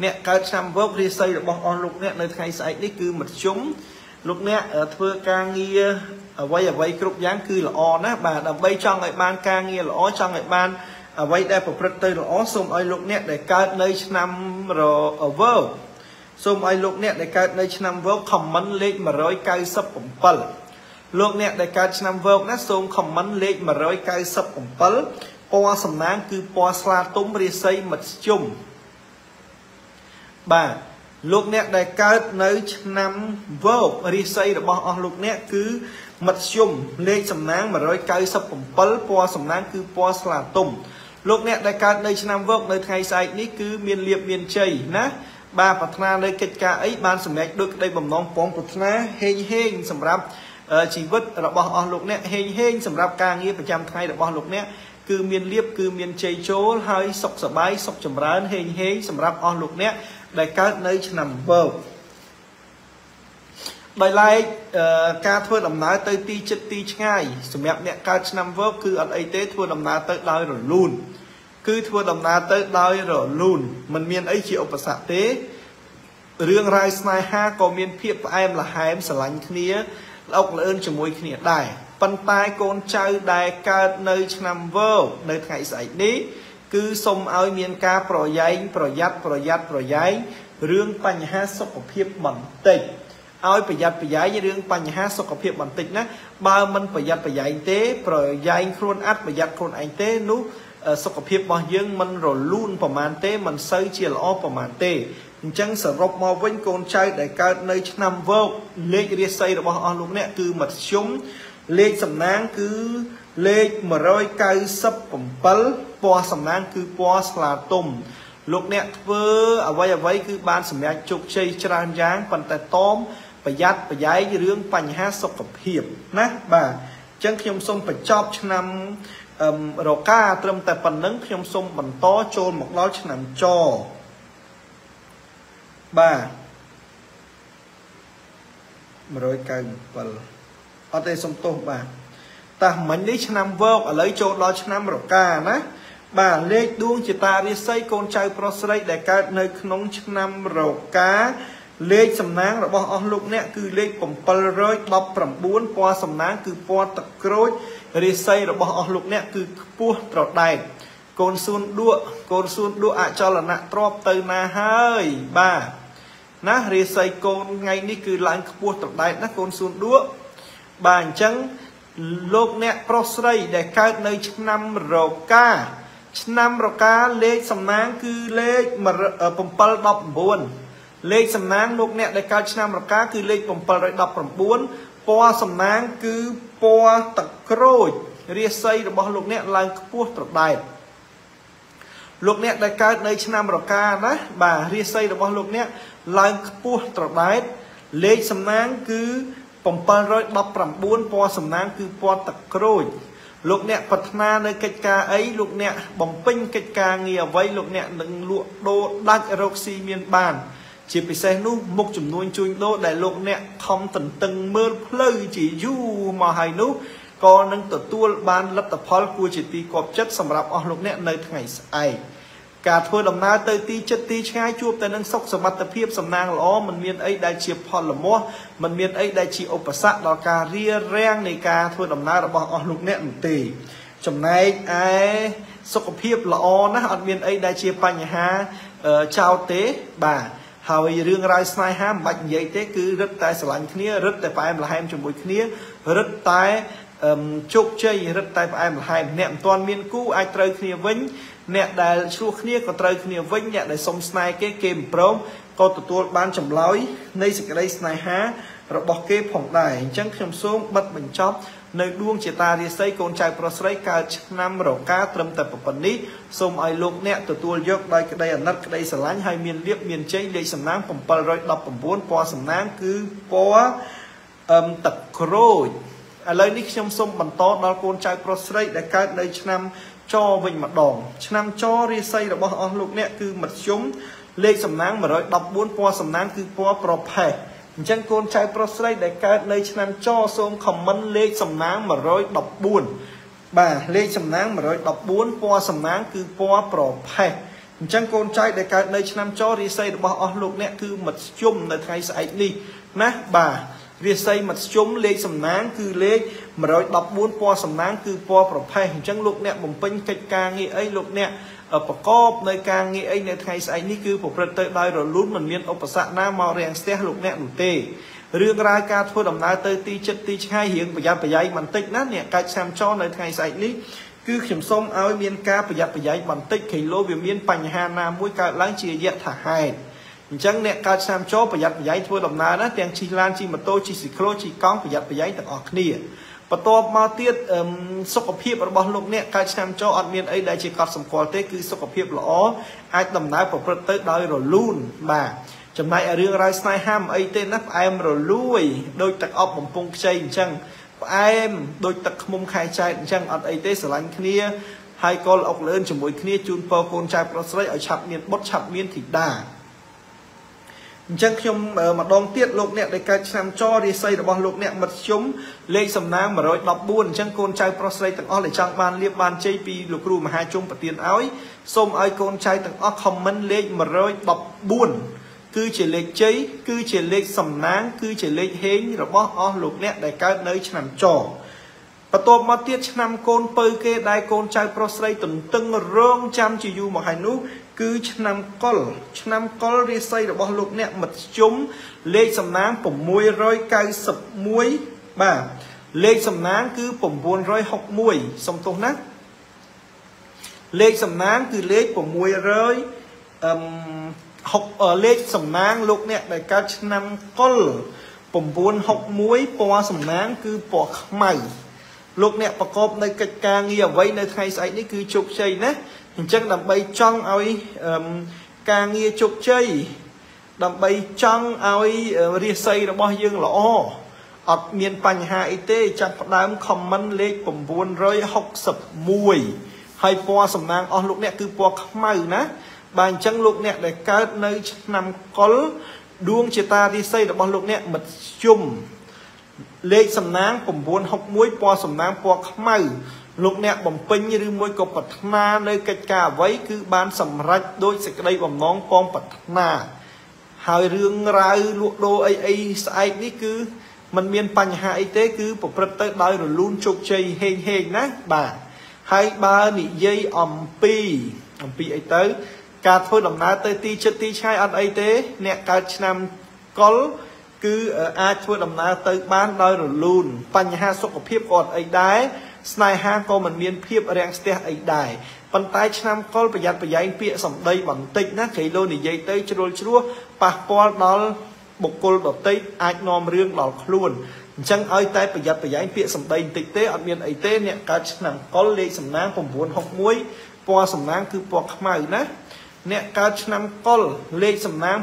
អ្នកកើតឆ្នាំវោករាសីរបស់អស់លោកអ្នកនៅថ្ងៃស្អែកនេះគឺមធ្យមលោកអ្នកធ្វើការងារអ្វីអ្វីគ្រប់យ៉ាងគឺល្អណាស់បាទដើម្បីចង់ឲ្យបានការងារល្អចង់ឲ្យបានអ្វីដែលប្រព្រឹត្តទៅល្អសូមឲ្យលោកអ្នកដែលកើតនៅឆ្នាំរវោកសូមឲ្យលោកអ្នកដែលកើតនៅឆ្នាំវោកខមមិនលេខ197 លោកអ្នកដែលកើតឆ្នាំវោកណាសូមខមមិនលេខ197ពណ៌សំណាងគឺពណ៌ស្លាទុំរាសីមធ្យមបាទលោកអ្នកដែលកើតនៅឆ្នាំវោករាសីរបស់អស់លោកអ្នកគឺមធ្យមលេខសំណាង197ពណ៌សំណាងគឺពណ៌ស្លាទុំលោកអ្នកដែលកើតនៅឆ្នាំវោកនៅថ្ងៃស្អែកនេះគឺមានលៀបមានជ័យណាបាទប្រាថ្នានៅកិច្ចការអីបានសម្រេចដោយក្តីបំណងពងប្រាថ្នាហេងហេងសម្រាប់ ជីវិតរបស់អស់លោកអ្នកហេងហេងសម្រាប់ការងារប្រចាំថ្ងៃរបស់លោកអ្នកគឺមានលៀបគឺមានជ័យចូលហើយសុខសប្បាយសុខចម្រើនហេងហេងសម្រាប់អស់លោកអ្នកដែលកើតនៅឆ្នាំវើដោយឡែកការធ្វើដំណើរទៅទីចិត្តទីឆ្ងាយសម្រាប់អ្នកកើតឆ្នាំវើគឺអត់អីទេធ្វើដំណើរទៅដោយរលូនគឺធ្វើដំណើរទៅដោយរលូនมันមានអីជាឧបសគ្គទេរឿងរ៉ាវស្នេហាក៏មានភាពផ្អែមល្ហែមស្រឡាញ់គ្នា អុកលឿនជាមួយគ្នាដែរប៉ុន្តែកូនចៅដែលកើតនៅឆ្នាំវើនៅថ្ងៃស្អែកនេះគឺសូមឲ្យមានការប្រយែងប្រយ័ត្នប្រយ័ត្នប្រយែងរឿងបញ្ហាសុខភាពបន្តិចឲ្យប្រយ័ត្នប្រយែងរឿងបញ្ហាសុខភាពបន្តិចណាបើមិនប្រយ័ត្នប្រយែងទេ ប្រយែងខ្លួនអត់ប្រយ័ត្នខ្លួនឯងទេនោះសុខភាពរបស់យើងមិនរលូនប្រមាណទេមិនសូវជាល្អប្រមាណទេ អញ្ចឹងសរុបមកវិញកូនចៅដែលកើតនៅ ឆ្នាំវោកលេខរាសីរបស់អស់លោកអ្នកគឺមធ្យមលេខសំណាងគឺលេខ197ពណ៌សំណាងគឺពណ៌ស្លាទុំលោកអ្នកធ្វើអ្វីអ្វីគឺបានសម្រេចជោគជ័យច្រើនយ៉ាងប៉ុន្តែតមប្រយ័ត្នប្រយែងរឿងបញ្ហាសុខភាពណាបាទអញ្ចឹងខ្ញុំសូមបញ្ចប់ឆ្នាំរកាត្រឹមតែប៉ុណ្្នឹងខ្ញុំសូមបន្តចូលមកដល់ឆ្នាំច បាទ197អត់ទេសុំទោសបាទតាមិញនេះឆ្នាំវោកឥឡូវចូលដល់ឆ្នាំរកាណាបាទលេខដួងជាតារាសីកូនចៅប្រុសស្រីដែលកើតនៅក្នុងឆ្នាំរកាលេខសំណាងរបស់អស់លោកអ្នកគឺលេខ719ពណ៌សំណាងគឺពណ៌ទឹកក្រូចរាសីរបស់អស់លោកអ្នកគឺខ្ពស់ត្រដែតកូនសួនដួកកូនសួនដួកអចលនៈទ្របទៅណាហើយបាទ ណារាសីកូនថ្ងៃនេះគឺឡើងខ្ពស់ត្រដែតណាកូនសួនដួកបាទអញ្ចឹងលោកអ្នកប្រុសស្រីដែលកើតនៅឆ្នាំរកា ឆ្នាំរកាលេខសំណាងគឺលេខ719លេខសំណាងលោកអ្នកដែលកើតឆ្នាំរកាគឺលេខ719ពណ៌សំណាងគឺពណ៌ទឹកក្រូចរាសីរបស់លោកអ្នកឡើងខ្ពស់ត្រដែត លោកអ្នកដែលកើតនៅឆ្នាំរកាណាបាទរាសីរបស់លោកអ្នកឡើងខ្ពស់ត្រដែតលេខសំណាងគឺ719ពណ៌សំណាងគឺពណ៌ទឹកក្រូចលោកអ្នកប្រាថ្នានៅកិច្ចការអីលោកអ្នកបំពេញកិច្ចការងារអ្វីលោកអ្នកនឹងលក់ដូរដាច់រកស៊ីមានបាន ជាពិសេសនោះមុខចំនួនជួញដូរដែលលោកអ្នកខំតន្ទឹងមើលផ្លូវជាយូរមកហើយនោះ ក៏នឹងទទួលបានលទ្ធផលគួរជាទីគាប់ចិត្តសម្រាប់អស់លោកអ្នកនៅថ្ងៃស្អែកការធ្វើដំណើរទៅទីចិត្តទីឆ្ងាយជួបតែនឹងសុខសមត្ថភាពសំណាងល្អមិនមានអីដែលជាផលលមាស់មិនមានអីដែលជាឧបសគ្គដល់ការរៀបរៀងនៃការធ្វើដំណើររបស់អស់លោកអ្នកនោះទេចំណែកឯសុខភាពល្អណាស់អត់មានអីដែលជាបញ្ហាចោតទេបាទហើយរឿងរ៉ាវស្នេហាមិនបាច់និយាយទេគឺរឹតតែស្រឡាញ់គ្នារឹតតែផ្អែមល្ហែមជាមួយគ្នារឹតតែ ជោគជ័យរឹតតែផ្អែមល្ហែមអ្នកមិនទាន់មានគូអាចត្រូវគ្នាវិញអ្នកដែលឆ្លោះគ្នាក៏ត្រូវគ្នាវិញអ្នកដែលសុំស្នេហ៍គេគេមិនព្រមក៏ទទួលបានចម្លើយនៃសេចក្តីស្នេហារបស់គេផងដែរអញ្ចឹងខ្ញុំសូមបិទបញ្ចប់នៅដួងជាតារាសីកូនចៅប្រុសស្រីកើតឆ្នាំរកាត្រឹមតែប៉ុណ្នេះសូមឲ្យលោកអ្នកទទួលយកដោយក្តីអាណិតក្តីស្រឡាញ់ហើយមានលៀបមានជ័យលេខសំណាង719ពណ៌សំណាងគឺពណ៌អឹមទឹកក្រូច ឥឡូវនេះខ្ញុំសូមបន្តដល់កូនចៅប្រុសស្រីដែលកើតនៅឆ្នាំចវិញម្ដង ឆ្នាំចរាសីរបស់អស់លោកអ្នកគឺមធ្យមលេខសំណាង114ពណ៌សំណាងគឺពណ៌ប្រផេះអញ្ចឹងកូនចៅប្រុសស្រីដែលកើតនៅឆ្នាំចសូមខមមិនលេខសំណាង114បាទលេខសំណាង114ពណ៌សំណាងគឺពណ៌ប្រផេះអញ្ចឹងកូនចៅដែលកើតនៅឆ្នាំចរាសីរបស់អស់លោកអ្នកគឺមធ្យមនៅថ្ងៃស្អែកនេះណាបាទ រាសីមធ្យមលេខសំណាងគឺលេខ114ពណ៌សំណាងគឺពណ៌ប្រផេះអញ្ចឹងលោកអ្នកបំពេញកិច្ចការងារអីលោកអ្នកប្រកបនៅការងារអីនៅថ្ងៃស្អែកនេះគឺប្រព្រឹត្តទៅដោយរលូនមិនមានឧបសគ្គណាមករាំងស្ទះលោកអ្នកនោះទេរឿងរ៉ាវការធ្វើដំណើរទៅទីចិត្តទីឆ្ងាយរៀងប្រយ័ត្នប្រយែងបន្តិចណាអ្នកកាច់សាំចោនៅថ្ងៃស្អែកនេះគឺខ្ញុំសូមឲ្យមានការប្រយ័ត្នប្រយែងបន្តិចគីឡូវាមានបញ្ហាណាមួយកើតឡើងជាយថាហេតុ អញ្ចឹងអ្នកកើតសាមចោប្រយ័ត្នប្រយែងធ្វើដំណើរណាទាំងជិះឡានជិះម៉ូតូជិះស៊ីក្លូជិះកង់ប្រយ័ត្នប្រយែងទាំងអស់គ្នាបន្ទាប់មកទៀតសុខភាពរបស់លោកអ្នកកើតឆ្នាំចោអត់មានអីដែលជាកត់សម្គាល់ទេគឺសុខភាពល្អអាចដំណើរប្រព្រឹត្តទៅដោយរលូនបាទចំណែករឿងរ៉ាវស្នេហាមិនអីទេណាផ្អែមរលួយដូចទឹកអប់បំពង់ខ្ចីអញ្ចឹងផ្អែមដូចទឹកខ្មុំខែចែកអញ្ចឹងអត់អីទេស្រឡាញ់គ្នាហើយក៏ល្អក់លឿនជាមួយគ្នាជូនពរកូនចៅប្រុសស្រីឲ្យឆាប់មានបុត្រឆាប់មានធីតា អញ្ចឹងខ្ញុំម្ដងទៀតលោកអ្នកដែលកើតឆ្នាំចរាសីរបស់លោកអ្នកមិត្តជុំលេខសំណាង114អញ្ចឹងកូនចៅប្រុសស្រីទាំងអស់ដែលចង់បានលៀបបានជ័យពីលោកគ្រូមហាជុំប្រទានឲ្យសូមឲ្យកូនចៅទាំងអស់ខមមិនលេខ114គឺជាលេខជ័យគឺជាលេខសំណាង គឺជាលេខហេងរបស់អស់លោកអ្នកដែលកើតនៅឆ្នាំចបន្ទាប់មកទៀតឆ្នាំកូនពៅគេដែលកូនចៅប្រុសស្រីទន្ទឹងរងចាំជាយូរមកហើយនោះ គឺឆ្នាំកុលឆ្នាំកុលរាសីរបស់លោកអ្នកមធ្យមលេខសំណាង691បាទលេខសំណាងគឺ961សំទោសណាលេខសំណាងគឺលេខ600អឹម6លេខសំណាងលោកអ្នកដែលកើតឆ្នាំកុល961ពណ៌សំណាងគឺពណ៌ខ្មៅលោកអ្នកប្រកបនៅកិច្ចការងារអ្វីនៅថ្ងៃស្អែកនេះគឺជោគជ័យណា អញ្ចឹងដើម្បីចង់ឲ្យការងារជោគជ័យដើម្បីចង់ឲ្យរាសីរបស់យើងល្អអត់មានបញ្ហាអីទេចាប់ផ្ដើម comment លេខ961ហើយពណ៌សំណាងអស់លោកអ្នកគឺពណ៌ខ្មៅណាបាទអញ្ចឹងលោកអ្នកដែលកើតនៅ ឆ្នាំកុលដួងជាតារិស័យរបស់លោកអ្នកមធ្យមលេខសំណាង961ពណ៌សំណាងពណ៌ខ្មៅ លោកអ្នកបំពេញឬមួយក៏ប្រាថ្នានៅកិច្ចការអ្វីគឺបានសម្រេចដោយសេចក្តីបំណងពងប្រាថ្នាហើយរឿងរ៉ាវលក់ដូរអីអីស្អែកនេះគឺมันមានបញ្ហាអីទេ គឺប្រព្រឹត្តទៅដោយរលូនជោគជ័យហេងហេងណាបាទហើយបើនិយាយអំពីអំពីអីទៅ ការធ្វើដំណើរទៅទីចិត្តទីឆ្ងាយអត់អីទេ អ្នកកើតឆ្នាំកុលគឺអាចធ្វើដំណើរទៅបានដោយរលូន បញ្ហាសុខភាពក៏អត់អីដែរ ស្នេហាក៏មិនមានភាពរាំងស្ទះអីដែរប៉ុន្តែឆ្នាំកុលប្រយ័ត្នប្រយែងពាក្យសម្ដីបន្តិចណាគេលោនិយាយទៅជ្រុលជ្រោះប៉ះពាល់ដល់បុគ្គលដតីអាចនាំរឿងដល់ខ្លួនអញ្ចឹងឲ្យតែប្រយ័ត្នប្រយែងពាក្យសម្ដីបន្តិចទេអត់មានអីទេអ្នកកើតឆ្នាំកុលលេខសំណាង961ពណ៌សំណាងគឺពណ៌ខ្មៅណាអ្នកកើតឆ្នាំកុលលេខសំណាង